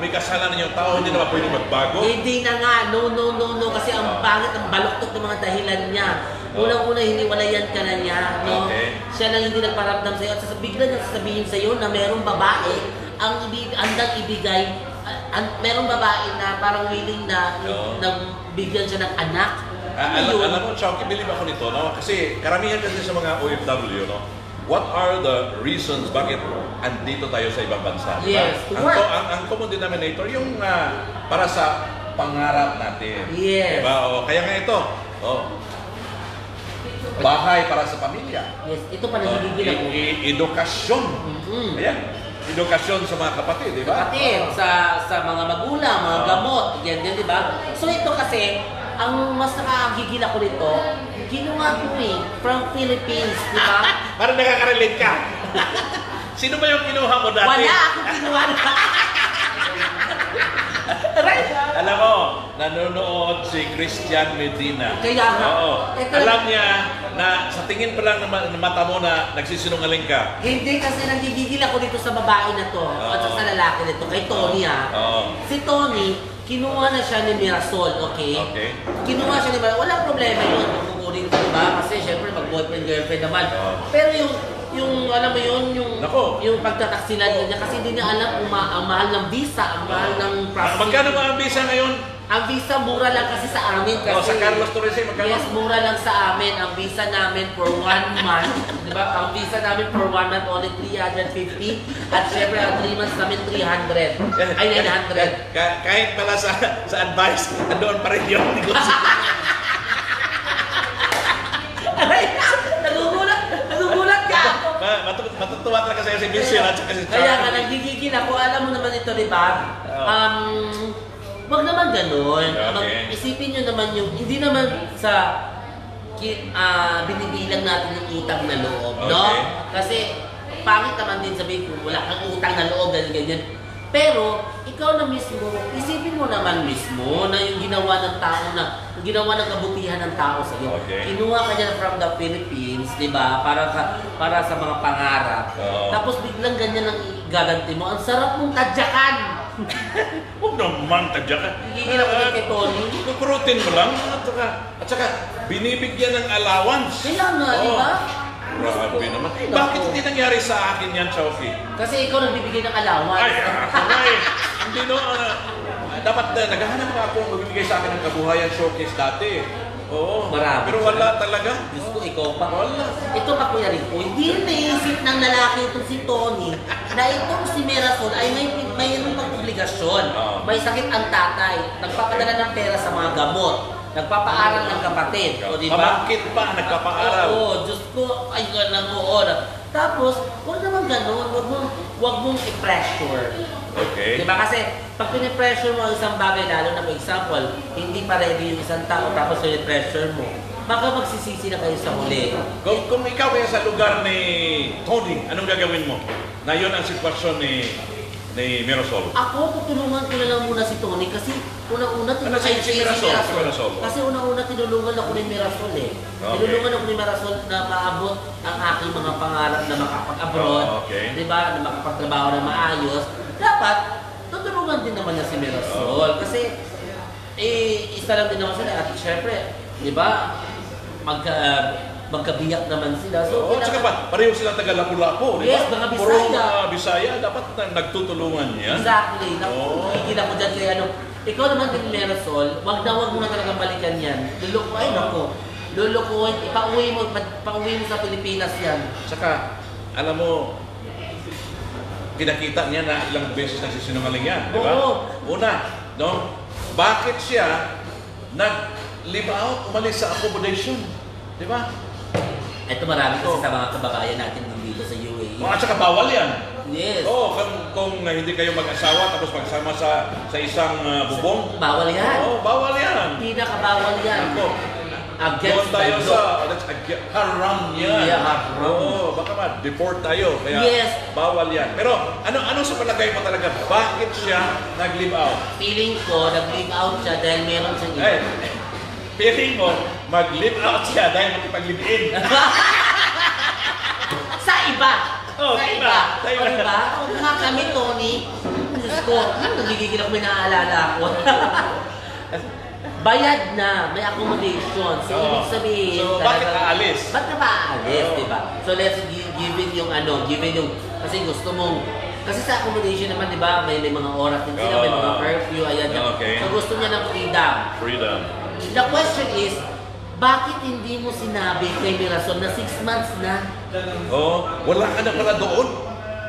S1: may kasalanan yung tao, hindi naman pwede magbago.
S2: Hindi na nga. No, no, no, no. Kasi ang pangit, ang baluktot ng mga dahilan niya. Unang-una, hiniwalayan ka na niya. No?
S1: Okay.
S2: Siya lang hindi nagparamdam sa'yo. At sasa, bigla niya sasabihin sa'yo na merong babae ang ibig, andang ibigay an, merong babae na parang willing na
S1: Oo.
S2: nang bigyan siya ng anak.
S1: Ah,
S2: Ano
S1: alam, alam mo, Chowky, believe ako nito, no? Kasi karamihan kasi sa mga OFW, no? What are the reasons bakit andito tayo sa ibang bansa?
S2: Yes, to
S1: ang, ang, ang common denominator, yung ah, para sa pangarap natin.
S2: Yes.
S1: Diba? O, kaya nga ito, oh, bahay para sa pamilya.
S2: Yes, ito pa
S1: Oh, i- i- edukasyon.
S2: Mhm.
S1: Ayan, edukasyon sa mga kapatid, di ba?
S2: Kapatid, sa sa mga magulang, mga
S1: Oo.
S2: gamot, yan din, di ba? So ito kasi, ang mas nakakagigil ako nito, ginawa ko eh, from Philippines, di ba?
S1: Parang nakaka-relate ka. Sino ba yung kinuha mo dati?
S2: Wala akong na. Right?
S1: Alam mo, nanonood si Christian Medina.
S2: Kaya nga.
S1: Oo.
S2: Eh, kaya-
S1: Alam niya na sa tingin pa lang ng ma- ng mata mo na nagsisinungaling ka.
S2: Hindi kasi nanggigigil ako dito sa babae na to at
S1: Oo.
S2: sa lalaki nito, kay Tony ha.
S1: Oo.
S2: Si Tony, kinuha na siya ni Mirasol, okay?
S1: Okay.
S2: Kinuha siya ni Mirasol. Walang problema yun kukunin ko, diba? Kasi syempre mag-boyfriend, girlfriend naman.
S1: Oo.
S2: Pero yung, yung, alam mo yun, yung,
S1: Nako.
S2: yung pagtataksilan niya, kasi hindi niya alam kung ma- ang mahal ng visa, ang mahal ng
S1: Ah,
S2: processing.
S1: Magkano ba ang visa ngayon?
S2: Ang visa mura lang kasi sa amin kasi.
S1: Oh, sa Carlos Torres, eh, magkano?
S2: Yes, mura lang sa amin. Ang visa namin for one month, di ba? Ang visa namin for one month only 350. At syempre, ang 3 months namin 300. Ay, 900.
S1: Ka- kahit pala sa sa advice, andoon pa rin yung negosyo.
S2: Aray.
S1: Ma- matu- matutuwa talaga sa'yo si Vincent at saka si
S2: Kaya nga,
S1: Charlie.
S2: nagigigil ako. Alam mo naman ito, di ba?
S1: Oo.
S2: Um, wag naman ganun.
S1: Okay.
S2: Mag- isipin nyo naman yung, hindi naman sa ki, ah, binibilang natin yung utang na loob, no?
S1: Okay.
S2: Kasi, pangit naman din sabihin kung wala kang utang na loob, ganyan, ganyan. Pero, ikaw na mismo, isipin mo naman mismo na yung ginawa ng tao na, yung ginawa ng kabutihan ng tao sa iyo.
S1: Okay.
S2: Kinuha ka niya from the Philippines, di ba? Para, ka, para sa mga pangarap.
S1: Oo.
S2: Tapos biglang ganyan ang gaganti mo. Ang sarap mong tadyakan.
S1: Huwag naman, tadya ka.
S2: Higigil ako dyan kay Tony.
S1: Kukurutin mo lang. At saka, at saka binibigyan ng allowance.
S2: Kaya nga, di ba?
S1: Grabe naman.
S2: Ay,
S1: Bakit hindi nangyari sa akin yan, Chowky?
S2: Kasi ikaw nagbibigay ng allowance.
S1: Ay, ako eh. Hindi no, ah, dapat na, naghahanap nga ako ng magbibigay sa akin ng kabuhayan showcase dati. Oo.
S2: Marami.
S1: Pero wala talaga.
S2: Diyos ko, ikaw pa.
S1: Wala.
S2: Ito pa kuya Rico, hindi naisip ng lalaki itong si Tony na itong si Mirasol ay may mayroon pang obligasyon.
S1: Oo.
S2: May sakit ang tatay, nagpapadala ng pera sa mga gamot, nagpapaaral ng kapatid. O di ba?
S1: Pamangkin pa, nagpapaaral.
S2: Oo, Diyos ko, ay ganang oo. Tapos, huwag naman ganun, huwag mong, huwag mong i-pressure.
S1: Okay.
S2: Di ba? Kasi pag pinipressure mo ang isang bagay, lalo na for example, hindi pa ready yung isang tao tapos pinipressure mo, baka magsisisi na kayo sa huli.
S1: Kung, kung ikaw kaya sa lugar ni Tony, anong gagawin mo? Na yun ang sitwasyon ni ni Mirasol.
S2: Ako, tutulungan ko na lang muna si Tony kasi unang-una
S1: Ano si- si Mirasol? Si Mirasol.
S2: Kasi unang-una tinulungan ako ni Mirasol eh.
S1: Okay.
S2: Tinulungan ako ni Mirasol na maabot ang aking mga pangarap na makapag-abroad.
S1: Oh, okay.
S2: Di ba? Na makapagtrabaho na maayos. Dapat, tutulungan din naman niya si Mirasol.
S1: Oh.
S2: Kasi, eh, isa lang din naman sila. At syempre, di ba? Magka, magkabiyak naman sila. So,
S1: Oo, tsaka pa, pareho silang taga Lapu-Lapu, di ba?
S2: Yes, mga Bisaya.
S1: Puro mga Bisaya, dapat na, nagtutulungan yan.
S2: Exactly.
S1: Oo.
S2: higil ako dyan kay ano. Ikaw naman din, Merasol, wag na wag mo na talagang balikan yan. Luloko, ay nako. Lulukuhin, ipauwi mo, pa- pauwi mo sa Pilipinas yan.
S1: Tsaka, alam mo, kinakita niya na ilang beses nagsisinungaling yan, di ba?
S2: Oo.
S1: Una, no? Bakit siya nag-live out, umalis sa accommodation? Di ba?
S2: Ito marami kasi
S1: Oo.
S2: sa mga kababayan natin dito sa UAE.
S1: Oh, at saka bawal yan.
S2: Yes.
S1: Oo, kung, kung uh, hindi kayo mag-asawa tapos magsama sa sa isang uh, bubong,
S2: Bawal yan.
S1: Oo, bawal yan.
S2: Pinakabawal yan.
S1: Ako,
S2: Against
S1: doon tayo
S2: the
S1: sa,
S2: law.
S1: that's ag- haram yan.
S2: Yeah, haram.
S1: Oo, baka ma-deport tayo. Kaya
S2: Yes.
S1: bawal yan. Pero ano ano sa palagay mo talaga? Bakit siya nag-live out?
S2: Feeling ko, nag-leave out siya dahil meron siyang iba.
S1: Eh, feeling mo, mag-live out siya dahil makipag-live-in.
S2: Sa iba.
S1: Oh,
S2: sa
S1: sa
S2: iba.
S1: iba. Sa iba.
S2: O diba? Kung nga kami, Tony, Diyos ko, nagigigil ako, may naaalala ako. Bayad na, may accommodation. So,
S1: Oo.
S2: ibig sabihin,
S1: So, bakit aalis?
S2: Ba't ka ba aalis,
S1: Oo.
S2: di ba? So, let's gi- given yung ano, given yung, kasi gusto mong, kasi sa accommodation naman, di ba, may, may mga oras din sila, may mga
S1: Oo.
S2: curfew, ayan. yan.
S1: Okay.
S2: So, gusto niya ng freedom.
S1: Freedom.
S2: The question is, bakit hindi mo sinabi kay Mirasol na 6 months na?
S1: Oo, wala ka na pala doon.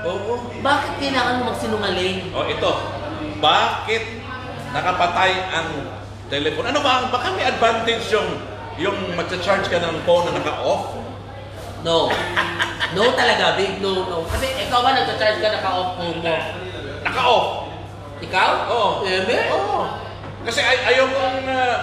S1: Oo.
S2: Bakit kailangan mo magsinungaling?
S1: O ito, bakit nakapatay ang telephone? Ano ba? Baka may advantage yung yung magcha-charge ka ng phone na naka-off?
S2: No. No talaga, big no, no. Kasi ikaw ba nagcha-charge ka naka-off phone mo?
S1: Naka-off.
S2: Ikaw?
S1: Oo.
S2: Eme?
S1: Oo. Kasi ay ayaw kong uh,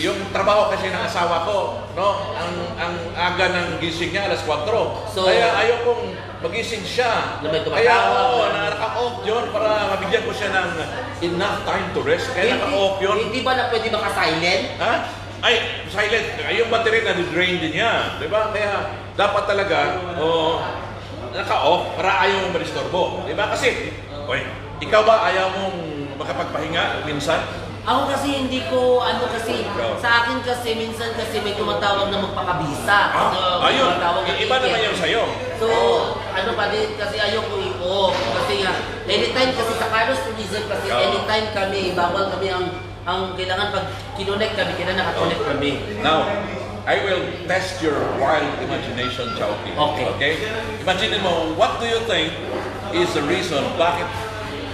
S1: yung trabaho kasi ng asawa ko, no, ang ang aga ng gising niya alas 4.
S2: So-
S1: Kaya ayaw kong magising siya.
S2: Na may
S1: Kaya
S2: tumatawag.
S1: oo, na naka-off yun para mabigyan ko siya ng enough time to rest. Kaya naka-off yun.
S2: Hindi ba na pwede maka-silent?
S1: Ha? Ay, silent. Ay, yung battery na drain din yan. Di ba? Kaya dapat talaga, oh, naka-off para ayaw mong maristorbo. Di ba? Kasi, oy, ikaw ba ayaw mong makapagpahinga minsan?
S2: Ako kasi hindi ko, ano kasi, sa akin kasi, minsan kasi may tumatawag na magpakabisa. So,
S1: Ah, ayun.
S2: tumatawag na
S1: Iba naman yung sa'yo.
S2: So, ano pa din, kasi ayoko i-off. Kasi nga, anytime kasi sa Carlos Tourism kasi
S1: Oo.
S2: anytime kami, bawal kami ang ang kailangan pag kinonect kami, kailangan nakakonect kami.
S1: Now, I will test your wild imagination, Chowky.
S2: Okay.
S1: Okay? Imagine mo, what do you think is the reason bakit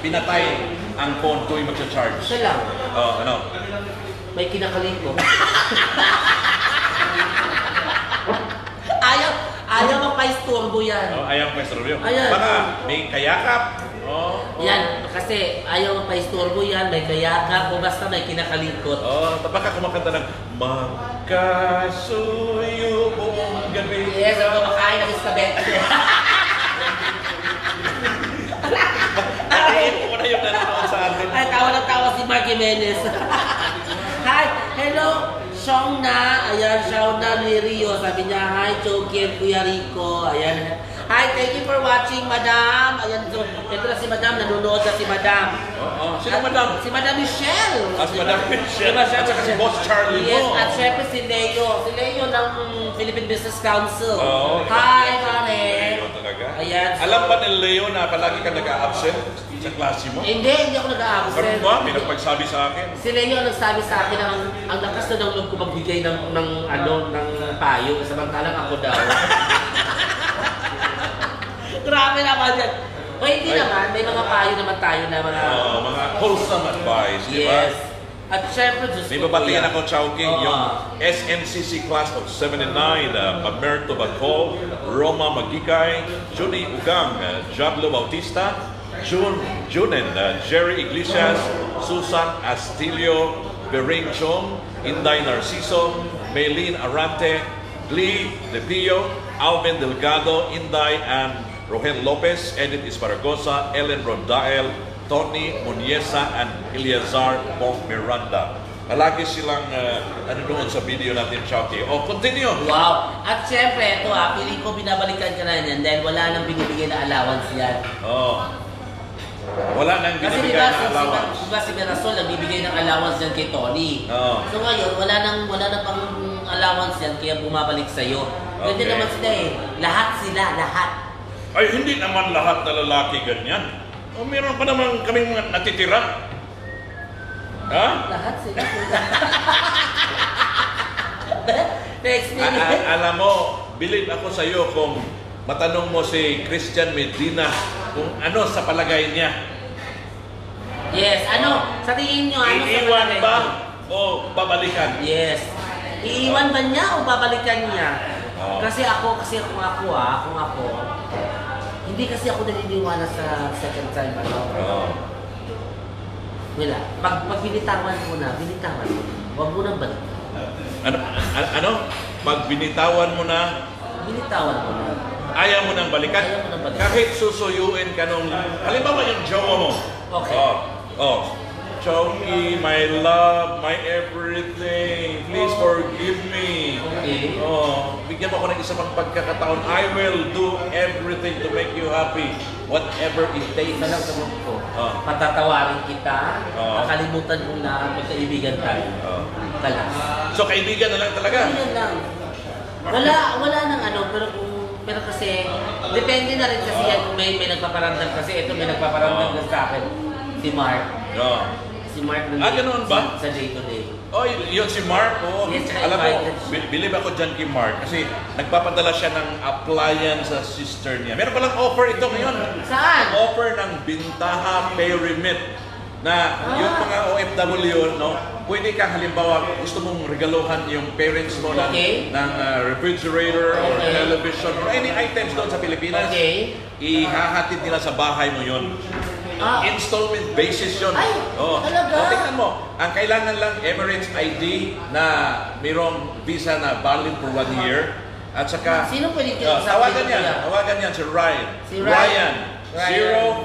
S1: pinatay ang phone tuwing magsa-charge?
S2: Isa lang,
S1: Oh, ano?
S2: may kinakaling ko. ayaw, ayaw magpa-istorbo yan.
S1: Oh, ayaw ko yung
S2: Ayan.
S1: Baka may kayakap. Oh, oh.
S2: Yan, kasi ayaw magpa-istorbo yan, may kayaka, o basta may kinakalingkot.
S1: Oh, baka kumakanta ng Magkasuyo buong gabi.
S2: Yes, ako makain ng iskabete.
S1: Natiin ko na yung nanonood sa atin.
S2: Ay, tawa na tawa si Mark Jimenez. Hi, hello, Sean na. Ayan, Sean na ni Rio. Sabi niya, hi, Choki and Kuya Rico. Ayan. Hi, thank you for watching, Madam. Ayan, so, ito na si Madam, nanonood na si Madam.
S1: Oh, oh. Sino
S2: At-
S1: madam?
S2: Si Madam Michelle.
S1: Ah, si Madam Michelle.
S2: Diba siya?
S1: At saka si Boss Charlie
S2: yes,
S1: mo.
S2: at syempre si Leo. Si Leo ng Philippine Business Council.
S1: Oo.
S2: Hi, Mare.
S1: Talaga.
S2: Ayan.
S1: Alam ba ni Leo na palagi ka nag-absent sa klase mo?
S2: Hindi, hindi ako nag-absent.
S1: Ganun ba? May nagpagsabi sa akin.
S2: Si Leo ang nagsabi sa akin ang ang lakas na ng loob ko magbigay ng ng ano ng payo samantalang ako daw. Grabe naman yan. O hindi
S1: Ay.
S2: naman, may mga payo naman tayo na mga
S1: Oh, mga wholesome advice, di ba?
S2: Yes. At syempre, Diyos
S1: May
S2: ko,
S1: babatihan
S2: kuya.
S1: ako, Chowking,
S2: Oo.
S1: yung SNCC class of 79, uh, Pamerto Bacol, Roma Magikay, Judy Ugang, uh, Jablo Bautista, June Junen, uh, Jerry Iglesias, Susan Astilio, Bering Chong, Inday Narciso, Maylene Arante, Glee De Pio, Alvin Delgado, Inday and Rohel Lopez, Edith Esparagosa, Ellen Rondael, Tony Muniesa, and Eleazar Bong Miranda. Palagi silang uh, ano doon sa video natin, Chowky. O, continue!
S2: Wow! At syempre, ito ha, piling ko binabalikan ka na yan dahil wala nang binibigay na allowance yan.
S1: Oh. Wala nang
S2: Kasi
S1: binibigay
S2: ba
S1: na
S2: si, si,
S1: allowance.
S2: di ba si Mirasol nagbibigay ng allowance yan kay Tony?
S1: Oo.
S2: So ngayon, wala nang wala na pang allowance yan kaya bumabalik sa'yo. Pwede
S1: Okay.
S2: naman sila eh. Lahat sila, lahat.
S1: Ay, hindi naman lahat na lalaki ganyan. O, meron pa naman kaming mga natitira. Ha?
S2: Lahat sila. Next
S1: A-
S2: minute.
S1: a- alam mo, believe ako sa iyo kung matanong mo si Christian Medina kung ano sa palagay niya.
S2: Yes, ano? Sa tingin nyo, ano sa
S1: Iiwan
S2: palagay
S1: ba o babalikan?
S2: Yes. Iiwan ba niya o babalikan niya?
S1: Oo.
S2: Kasi ako, kasi kung ako ah, kung ako, hindi kasi ako naniniwala sa second time ano.
S1: Oo.
S2: Wala. Pag, pag binitawan mo na, binitawan mo. Huwag mo nang balik.
S1: Ano, a- ano? Pag binitawan mo na,
S2: Binitawan mo na.
S1: ayaw mo nang balikan.
S2: Ayaw mo nang balikan.
S1: Kahit susuyuin ka nung, halimbawa yung jowa mo.
S2: Okay.
S1: Oh, oh. Chonky, my love, my everything, please forgive me.
S2: Okay.
S1: Oh, bigyan mo ako ng isa pang pagkakataon. I will do everything to make you happy. Whatever it takes.
S2: Lang sa mundo ko.
S1: Ah.
S2: Patatawarin kita,
S1: Ah.
S2: kakalimutan mo na magkaibigan tayo.
S1: Oh.
S2: Talas.
S1: So, kaibigan na lang talaga.
S2: Ganyan lang. Wala, wala nang ano, pero kung pero kasi, depende na rin kasi yan, may, may nagpaparamdam kasi, ito may nagpaparamdam na sa akin, si Mark.
S1: No.
S2: Si Mark
S1: Ah, ganun ba?
S2: Sa, sa day to day.
S1: Oh, yun si Mark. Oh.
S2: Yes, I
S1: Alam mo,
S2: invited siya.
S1: bi- believe ako dyan kay Mark kasi nagpapadala siya ng appliance sa sister niya. Meron palang offer ito ngayon.
S2: Saan?
S1: Offer ng Bintaha Pay Remit na yung
S2: Ah.
S1: mga OFW, no, pwede ka halimbawa gusto mong regaluhan yung parents mo ng,
S2: Okay.
S1: ng uh, refrigerator or
S2: Okay.
S1: television or any items doon sa Pilipinas.
S2: Okay.
S1: Ihahatid nila sa bahay mo yon.
S2: Ah.
S1: installment basis yun.
S2: Ay,
S1: oh.
S2: talaga?
S1: Oh, tingnan mo, ang kailangan lang Emirates ID na mayroong visa na valid for one year. At saka,
S2: Sino pwede
S1: Ah,
S2: kausapin
S1: tawagan yan,
S2: yan?
S1: tawagan yan si Ryan.
S2: Si Ryan.
S1: Ryan.
S2: Ryan.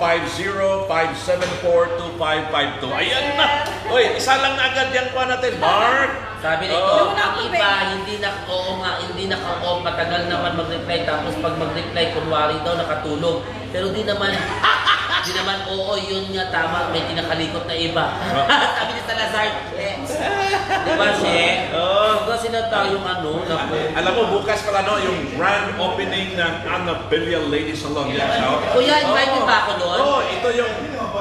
S1: 050-574-2552. Ayan na! Uy, isa lang na agad yan pa natin, Mark!
S2: Sabi nito,
S1: Oh.
S2: ang iba, hindi na, oo nga, hindi naka-off, matagal naman mag-reply, tapos pag mag-reply, kunwari daw nakatulog. Pero di naman, di naman, oo, yun nga, tama, may tinakalikot na iba. Sabi ni Salazar, eh, di ba, She?
S1: Oh.
S2: Kasi na tayong ano, naku.
S1: Alam mo, bukas pala no, yung grand opening ng Annabella Ladies Salon. No?
S2: Kuya, invited ba ako doon?
S1: Oo, ito yung,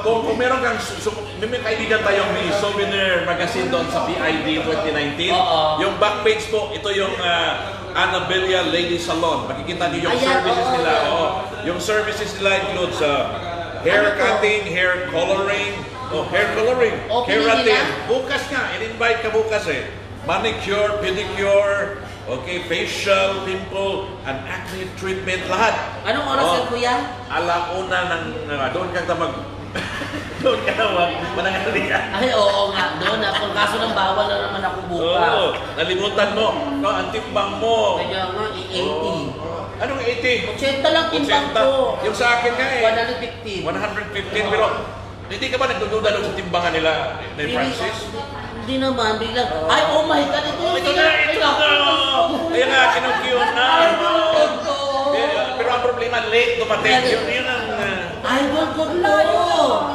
S1: kung, kung meron kang, su- may, may kaibigan tayong may souvenir magazine doon sa PID 2019.
S2: Oo.
S1: Yung backpage po, ito yung uh, Annabella Ladies Salon. Makikita niyo yung
S2: Ayan,
S1: services
S2: oo,
S1: nila.
S2: oo.
S1: Yung services nila includes uh, hair
S2: Ano to?
S1: cutting, hair coloring, oh, hair coloring,
S2: Opening
S1: keratin.
S2: nila?
S1: Bukas nga, in-invite ka bukas eh. Manicure, pedicure, okay, facial, pimple, and acne treatment, lahat.
S2: Anong oras
S1: Oh.
S2: yan, kuya?
S1: Alauna ng, uh, doon ka na mag, doon ka na mag, manangalian.
S2: Ay, oo nga, doon ako. Kaso ng bawal na naman ako bukas.
S1: Oo, nalimutan mo. No, ang timbang mo.
S2: Kaya nga, i-80.
S1: Anong 80?
S2: 80 lang timbang
S1: 80.
S2: ko.
S1: Yung sa akin nga eh.
S2: 115.
S1: 115 pero hindi ka ba nagdududa sa timbangan nila ni Francis?
S2: Hindi naman, biglang, ay, oh my God, ito yung
S1: Ito na, ito na! Kaya nga, kinukiyot na! Eh, Pero ang problema, late dumating. Yun,
S2: good, good Lord.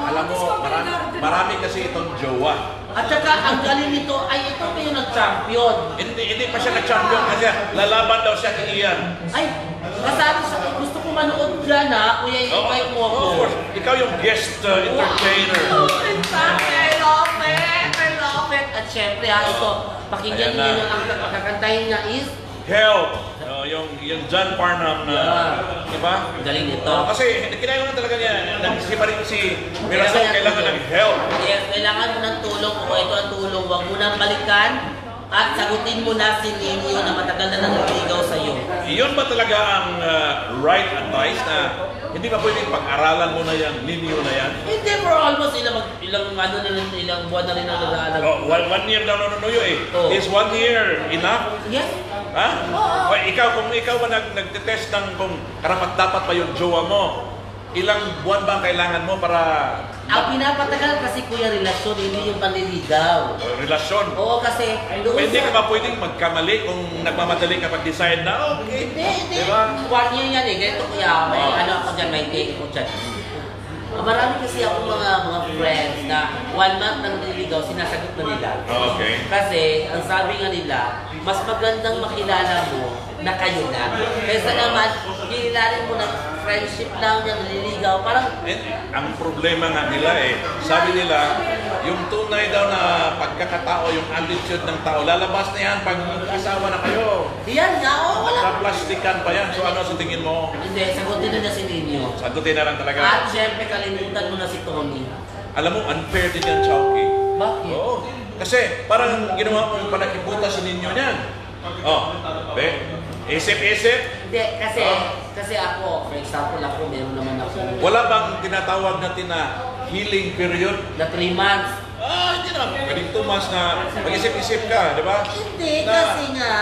S1: alam mo, marami, marami kasi itong jowa.
S2: At saka, ang galing nito, ay, ito pa yung nag-champion.
S1: Hindi, hindi pa siya nag-champion kasi lalaban daw siya kay Ian.
S2: Ay, kasabi sa gusto ko manood dyan ha, kuya, i-invite mo ako.
S1: of course. Ikaw yung guest uh, entertainer.
S2: Wow! I love it! I love it! At syempre ha, ito, pakinggan niyo yung ang kakantahin niya is,
S1: Help! Uh, yung, yung John Farnham na,
S2: Yeah.
S1: di ba?
S2: galing nito.
S1: Oh, kasi kinailangan talaga niya, nagsipa rin si Mirasol,
S2: Kailangan
S1: kailangan ng help.
S2: Yes, kailangan mo ng tulong o ito ang tulong. Huwag mo nang balikan at sagutin mo na si Nino na matagal na nanliligaw sa iyo.
S1: Iyon ba talaga ang uh, right advice na hindi ba pwedeng pag-aralan mo na yan, ninyo na yan?
S2: Hindi, for almost ilang, ilang, ano na rin, ilang buwan na rin ang nag
S1: Oh, one, one year daw na nuyo eh.
S2: Oh.
S1: Is one year enough?
S2: Yes?
S1: Ha?
S2: Oo.
S1: O, ikaw, kung ikaw ba nag, nagtitest ng kung karapat dapat pa yung jowa mo, ilang buwan ba ang kailangan mo para
S2: Ang pinapatagal kasi kuya relasyon, hindi yung panliligaw.
S1: uh, relasyon?
S2: Oo, kasi doon
S1: Pwede ka
S2: sa-
S1: ba pwedeng magkamali kung nagmamadali ka pag-decide na, okay,
S2: Hindi, hindi.
S1: Diba?
S2: One year yan eh. Ganito kuya, ako dyan, may take ako dyan. Ah, Marami kasi ako mga mga friends na one month nang nililigaw, sinasagot na nila.
S1: Okay.
S2: Kasi, ang sabi nga nila, mas magandang makilala mo na kayo na. Kaysa naman, kilalanin mo na friendship lang yan, naliligaw. Parang,
S1: And, ang problema nga nila eh, sabi nila, yung tunay daw na pagkakatao, yung attitude ng tao, lalabas na yan pag asawa na kayo.
S2: yan nga, oh, wala.
S1: Kaplastikan pa yan. So ano sa tingin mo?
S2: Hindi, sagutin na niya si Nino.
S1: Sagutin na lang
S2: At
S1: talaga.
S2: syempre, kalimutan mo na si Tony.
S1: Alam mo, unfair din yan, Chowky.
S2: Bakit?
S1: Oo. Kasi parang ginawa mong panakibuta sa ninyo niyan. Oh, be, isip-isip,
S2: Hindi, kasi,
S1: Ah.
S2: kasi ako, for example ako, meron naman ako
S1: wala bang tinatawag natin na healing period?
S2: na 3 months.
S1: Ah, hindi naman. Pwedeng tumas na mag-isip-isip ka, di ba?
S2: Hindi,
S1: Na-
S2: kasi nga,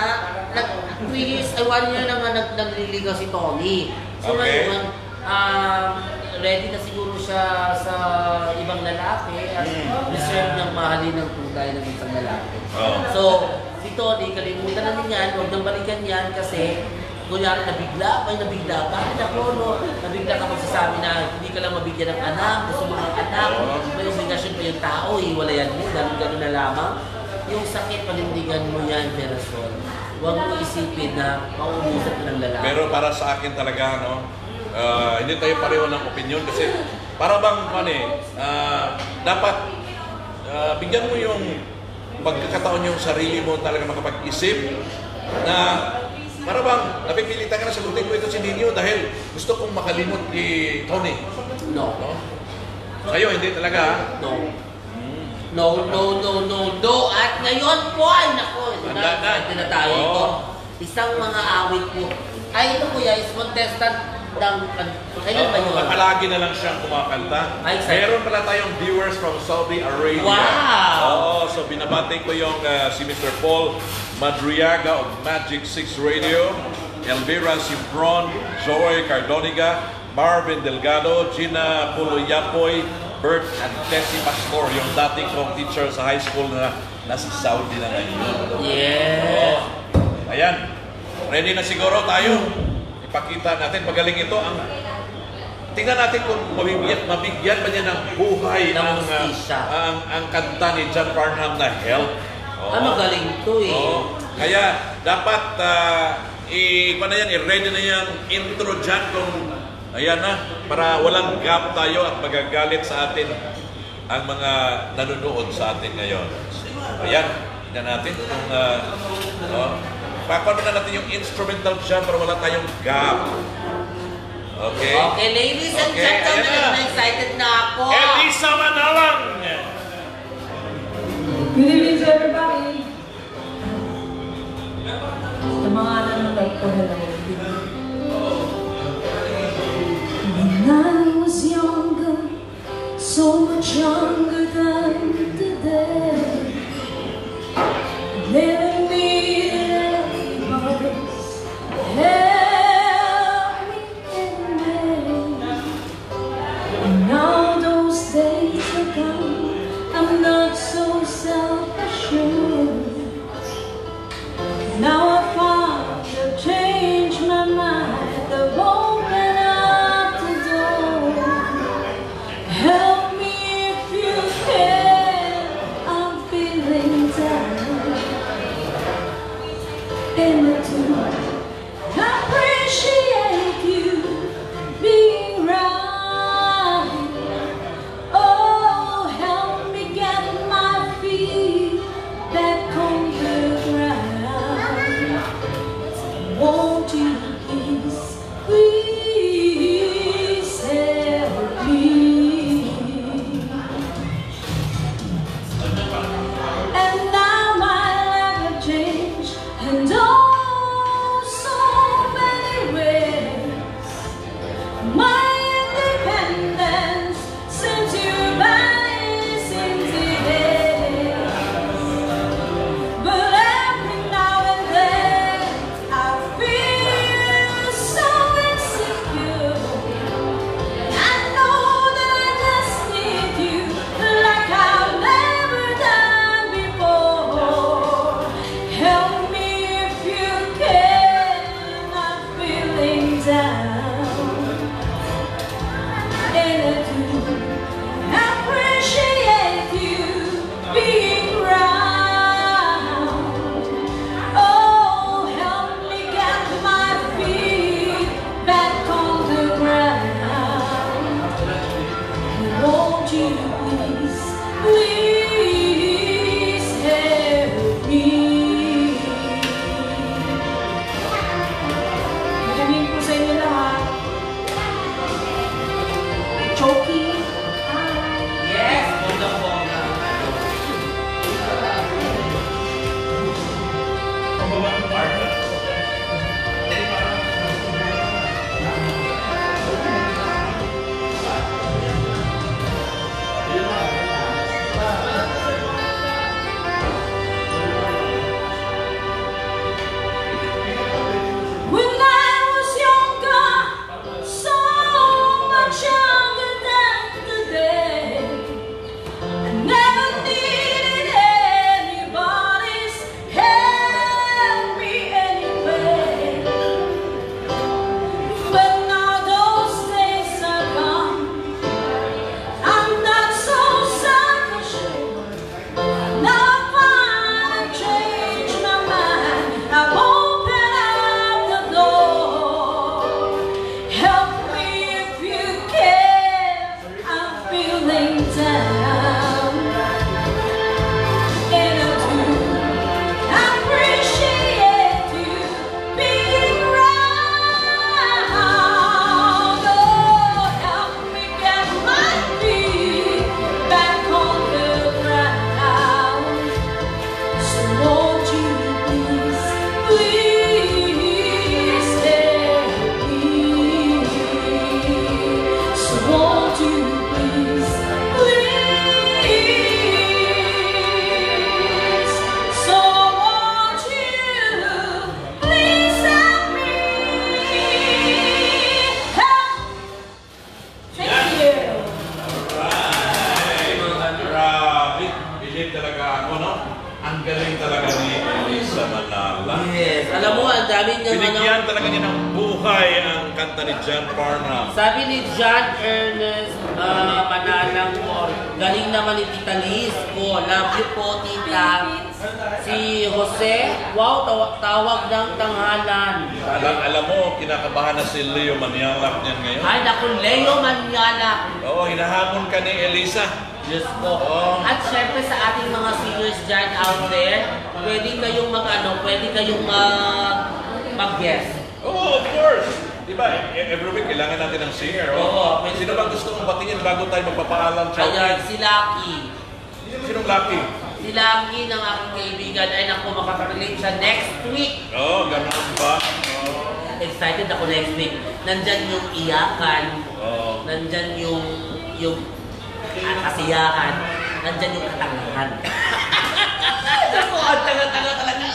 S2: nag, three years, ay one year naman nag, nagliligaw si Tony. So
S1: Okay.
S2: ngayon, um, ready na siguro siya sa ibang lalaki at
S1: Hmm.
S2: deserve niyang mahalin ng tunay ng isang lalaki.
S1: Oo.
S2: So, si Tony, kalimutan na niya yan, huwag nang balikan yan kasi kunyari nabigla, may nabigla ka, ay nako, no, nabigla ka magsasabi na hindi ka lang mabigyan ng anak, gusto mo ng anak, may obligasyon pa yung tao, iwalayan mo, ganun ganun na lamang. Yung sakit, panindigan mo yan, Mirasol. Huwag mo isipin na mauusap ka ng lalaki.
S1: Pero para sa akin talaga, no, ah, hindi tayo pareho ng opinion kasi para bang, ano eh, ah, dapat ah, bigyan mo yung pagkakataon yung sarili mo talaga makapag-isip na para bang napipilitan ka na sagutin ko ito si Nino dahil gusto kong makalimot kay Tony.
S2: no.
S1: No? Sa'yo, hindi talaga.
S2: No. No, no, no, no, no. At ngayon po, ay nako, na,
S1: na.
S2: na tayo
S1: Oo.
S2: ito. Isang mga awit po. Ay, ito kuya, is contestant magandang kan- Kailan ba yun?
S1: Palagi na lang siyang kumakanta.
S2: Ay, excited.
S1: Meron pala tayong viewers from Saudi Arabia.
S2: Wow!
S1: Oo, so binabati ko yung ah, si Mr. Paul Madriaga of Magic 6 Radio, Elvira Simpron, Joy Cardoniga, Marvin Delgado, Gina Puloyapoy, Bert and Tessie Pastor, yung dating kong teacher sa high school na nasa Saudi na ngayon.
S2: Yes.
S1: Ayan. Ready na siguro tayo. Ipakita natin magaling ito ang Tingnan natin kung mabigyan, mabigyan ba niya ng buhay
S2: Ng
S1: ang, ah,
S2: hustisya.
S1: ang, ang kanta ni John Farnham na Help. Oo.
S2: Ah, magaling to eh.
S1: Oo. Kaya dapat uh, i, pa na yan, i-ready na yung intro dyan kung ayan na, para walang gap tayo at magagalit sa atin ang mga nanonood sa atin ngayon. Ayan, tingnan natin kung uh, oh, paano na natin yung instrumental dyan para wala tayong gap. Okay?
S2: Okay, ladies and
S1: Okay,
S2: gentlemen,
S1: na.
S2: excited na ako.
S1: Elisa Manalang!
S4: Good evening to everybody. Sa mga nanonood ko, hello. When I was younger, so much younger
S2: siya next week.
S1: Oo, oh, ganun ba? Oo.
S2: Excited ako next week. Nandyan yung iyakan,
S1: Oo.
S2: nandyan yung yung ah, kasiyahan, nandyan yung katangahan. Naku, ang tanga-tanga talaga.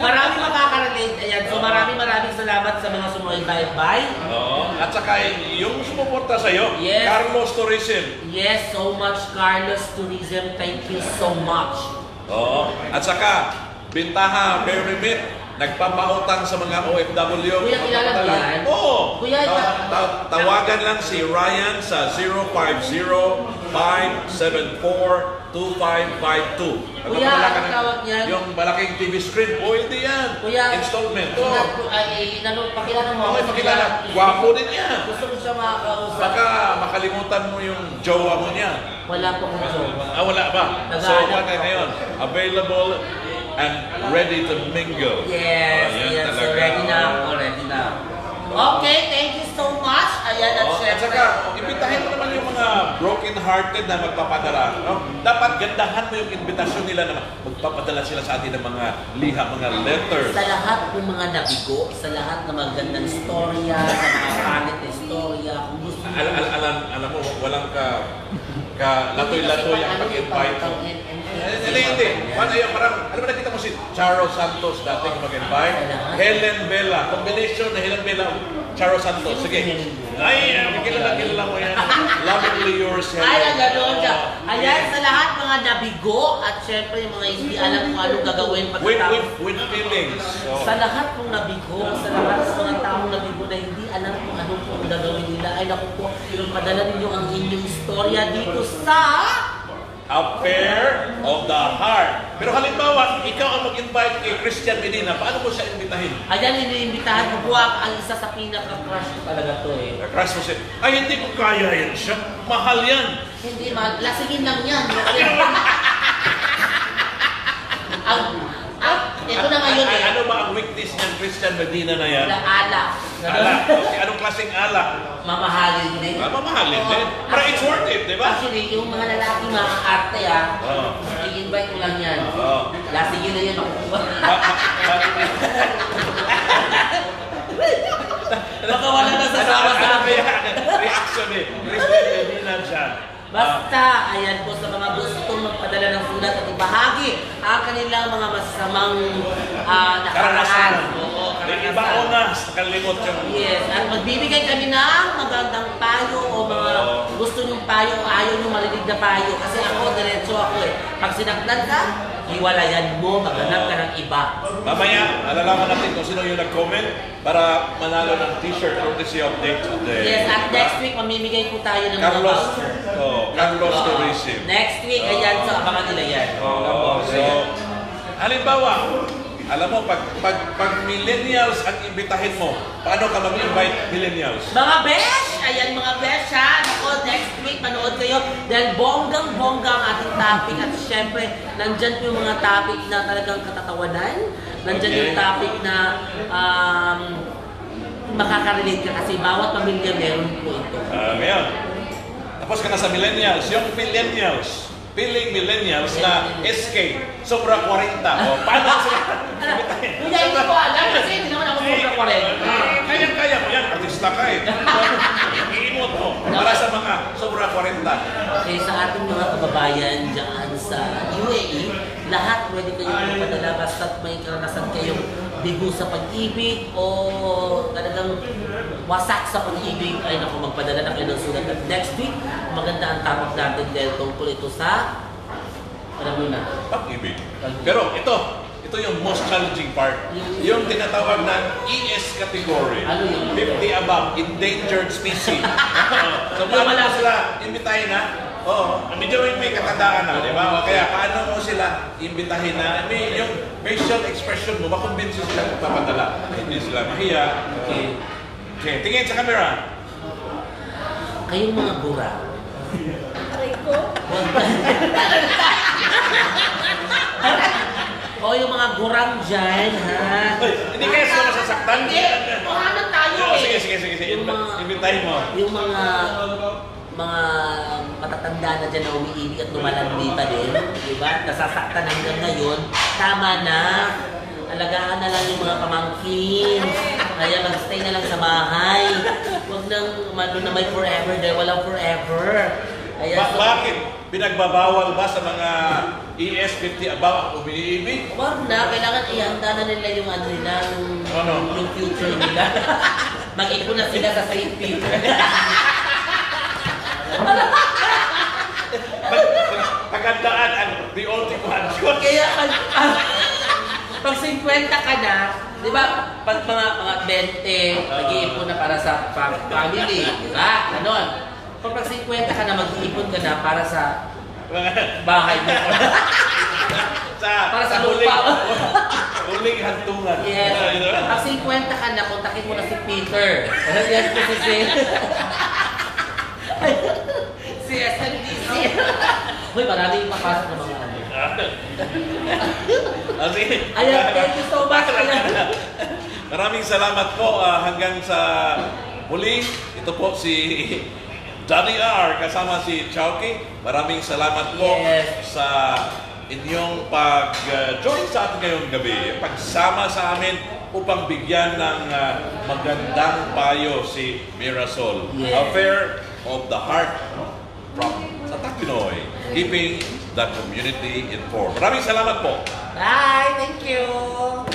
S2: Marami makaka-relate. Ayan, so marami maraming salamat sa mga sumubaybay.
S1: Oo. At saka yung sumuporta sa'yo,
S2: Yes.
S1: Carlos Tourism.
S2: Yes, so much Carlos Tourism. Thank you so much.
S1: Oo. At saka, Bintaha Pyramid, nagpapautang sa mga OFW.
S2: Kuya, kilala mo yan?
S1: Oo.
S2: Kuya,
S1: Ta-
S2: ta-
S1: ta- tawagan lang si Ryan sa 050-574-2552.
S2: Kuya, ang
S1: ng-
S2: tawag niyan?
S1: Yung malaking TV screen, pwede yan.
S2: Kuya,
S1: Installment. Oo.
S2: ay, inano, pakilala mo.
S1: Okay, pakilala. Gwapo din yan.
S2: Gusto ko siya makakausap.
S1: Baka makalimutan mo yung jowa mo niya.
S2: Wala po kong joke.
S1: Ah, wala ba? So,
S2: Nag-aanap
S1: wala ngayon. Available and ready to mingle.
S2: Yes,
S1: Ayan
S2: yes. So
S1: talaga.
S2: ready na ako, ready na. Okay, thank you so much. Ayan, at
S1: Oh, at saka, imbitahin mo naman yung mga broken-hearted na magpapadala. No? Dapat gandahan mo yung invitasyon nila na magpapadala sila sa atin ng mga liha, mga letters.
S2: Sa lahat ng mga nabigo, sa lahat ng magandang istorya, sa mga pangit na istorya, kung gusto
S1: Al al alam, alam mo, walang ka, ka latoy-latoy ang pag-invite mo. Hindi, hindi. Paano yun? Parang, alam mo, nakita mo si Charo Santos dati kung mag-invite. Helen Bella. Combination na Helen Bella, Charo Santos. Sige. Ay, eh, kilala, kilala mo yan. Lovingly yours, Helen.
S2: Ay, ang gano'n siya. Ayan, sa lahat mga nabigo, at syempre yung mga hindi alam kung anong gagawin
S1: With,
S2: pagkatapos.
S1: with, with feelings. So,
S2: Sa lahat ng nabigo, sa lahat ng mga taong nabigo na hindi alam kung anong gagawin nila, ay naku po, padala ninyo ang inyong istorya dito sa...
S1: affair of the heart. Pero halimbawa, ikaw ang mag-invite kay Christian Medina, paano mo siya imbitahin?
S2: Ayan, iniimbitahan ko po ang isa sa pinaka-crush ko talaga to eh.
S1: Crush mo siya, ay hindi ko kaya yan siya. Mahal yan.
S2: Hindi, ma, lasingin lang yan. ang, ang, ito na ngayon
S1: Ay,
S2: eh.
S1: ano ba ang weakness niyan, Christian Medina na yan?
S2: Na ala.
S1: Alak. Okay, anong klaseng alak?
S2: Mamahalin din.
S1: Ah, mamahalin din. Pero it's worth it, di ba?
S2: Actually, yung mga lalaki mga arte ah,
S1: Oo.
S2: i-invite ko lang yan.
S1: Oo.
S2: Lasingin na yan makukuha.
S1: Ma- ma-
S2: Baka wala na sa
S1: Ano,
S2: sama
S1: ano,
S2: sa
S1: ano
S2: akin.
S1: kaya reaction ni Christian Medina dyan?
S2: Basta, ayan po sa mga gustong magpadala ng sulat at ibahagi ang kanilang mga masamang uh, nakaraan. Oo,
S1: May iba
S2: karanasan.
S1: onas, nakalimot yung
S2: Yes, at magbibigay kami ng magandang payo o mga gusto nyong payo o ayaw nyong marinig na payo. Kasi ako, diretso ako eh. Pag sinaktan ka, hiwalayan mo, maghanap ka ng iba.
S1: Mamaya, alalaman natin kung sino yung nag-comment para manalo ng t-shirt courtesy of Date Today.
S2: Yes, at next week, mamimigay po tayo ng mga
S1: Carlos,
S2: voucher.
S1: oh, Carlos
S2: Oo.
S1: Tourism.
S2: Next week, ayan, so abangan nila yan.
S1: Oo, so, halimbawa, alam mo, pag, pag, pag millennials ang imbitahin mo, paano ka mag-invite millennials?
S2: Mga besh! Ayan mga besh ha! Ako, next week, manood kayo. Dahil bonggang-bongga ang ating topic. At syempre, nandyan po yung mga topic na talagang katatawanan. Nandyan
S1: Okay.
S2: yung topic na um, makaka-relate ka kasi bawat pamilya meron po ito.
S1: Ah, ngayon, tapos ka na sa millennials. Yung millennials, feeling millennials na SK, sobra 40. O, paano sila?
S2: Kuya, hindi ko alam kasi hindi naman ako sobra 40.
S1: Kaya-kaya mo yan, artista ka eh. Iimot mo para sa mga sobra 40.
S2: Okay, sa ating mga kababayan dyan sa UAE, lahat pwede kayong magpadala basta't may karanasan kayong bigo sa pag-ibig o talagang wasak sa pag-ibig ay naku magpadala na kayo ng sulat. At next week, maganda ang topic natin dahil tungkol ito sa Alam mo na.
S1: Pag-ibig. Pero ito, ito yung most challenging part. Yung tinatawag na ES category.
S2: Ano yun?
S1: 50 above, endangered species. so,
S2: Yung
S1: paano sila imbitahin na? Oo, medyo may, may katandaan na, di ba? Kaya paano mo sila imbitahin na? May, yung facial expression mo, makumbinsi sila magpapadala. Hindi sila mahiya.
S2: Okay.
S1: Okay, tingin sa camera.
S2: Kayong mga gura.
S4: Aray ko.
S2: o yung mga gurang dyan, ha?
S1: Uy, hindi kaya sila masasaktan?
S2: Hindi! Buhanan tayo eh!
S1: sige, sige, sige. sige.
S2: Yung mga-
S1: Imbitahin mo.
S2: Yung mga mga matatanda na dyan na umiibig at lumalandi pa din, di ba? Nasasaktan hanggang ngayon. Tama na. Alagaan na lang yung mga pamangkin. Kaya magstay na lang sa bahay. Huwag nang umano na may forever dahil walang forever. Kaya
S1: Ba- bakit? Pinagbabawal ba sa mga E ES50 above ang umiibig?
S2: Huwag na, kailangan ihanda na nila yung ano nila, yung,
S1: Ano?
S2: yung future nila. Mag-ipon na sila sa St.
S1: Pagandaan ang the ultimate one.
S2: Kaya pag, pag, pag 50 ka na, di ba, pag mga, mga 20, mag-iipon na para sa fa- family, di ba? Ganon. Pag pag 50 ka na, mag-iipon ka na para sa bahay mo.
S1: sa,
S2: Para sa
S1: huling,
S2: lupa.
S1: huling hantungan.
S2: Yes. Pag 50 ka na, kontakin mo na si Peter. Yan po si si... si SNDC. Uy, maraming papasok na mga ano.
S1: Ah, sige.
S2: Ayan, thank you so much.
S1: Maraming salamat po ah, hanggang sa muli. Ito po si Johnny R. kasama si Chowky. Maraming salamat po
S2: Yes.
S1: sa inyong pag-join sa atin ngayong gabi. Pagsama sa amin upang bigyan ng ah, magandang payo si Mirasol.
S2: Yes.
S1: Affair of the Heart from Tatak Pinoy. Keeping the community informed. Maraming salamat po.
S2: Bye, thank you.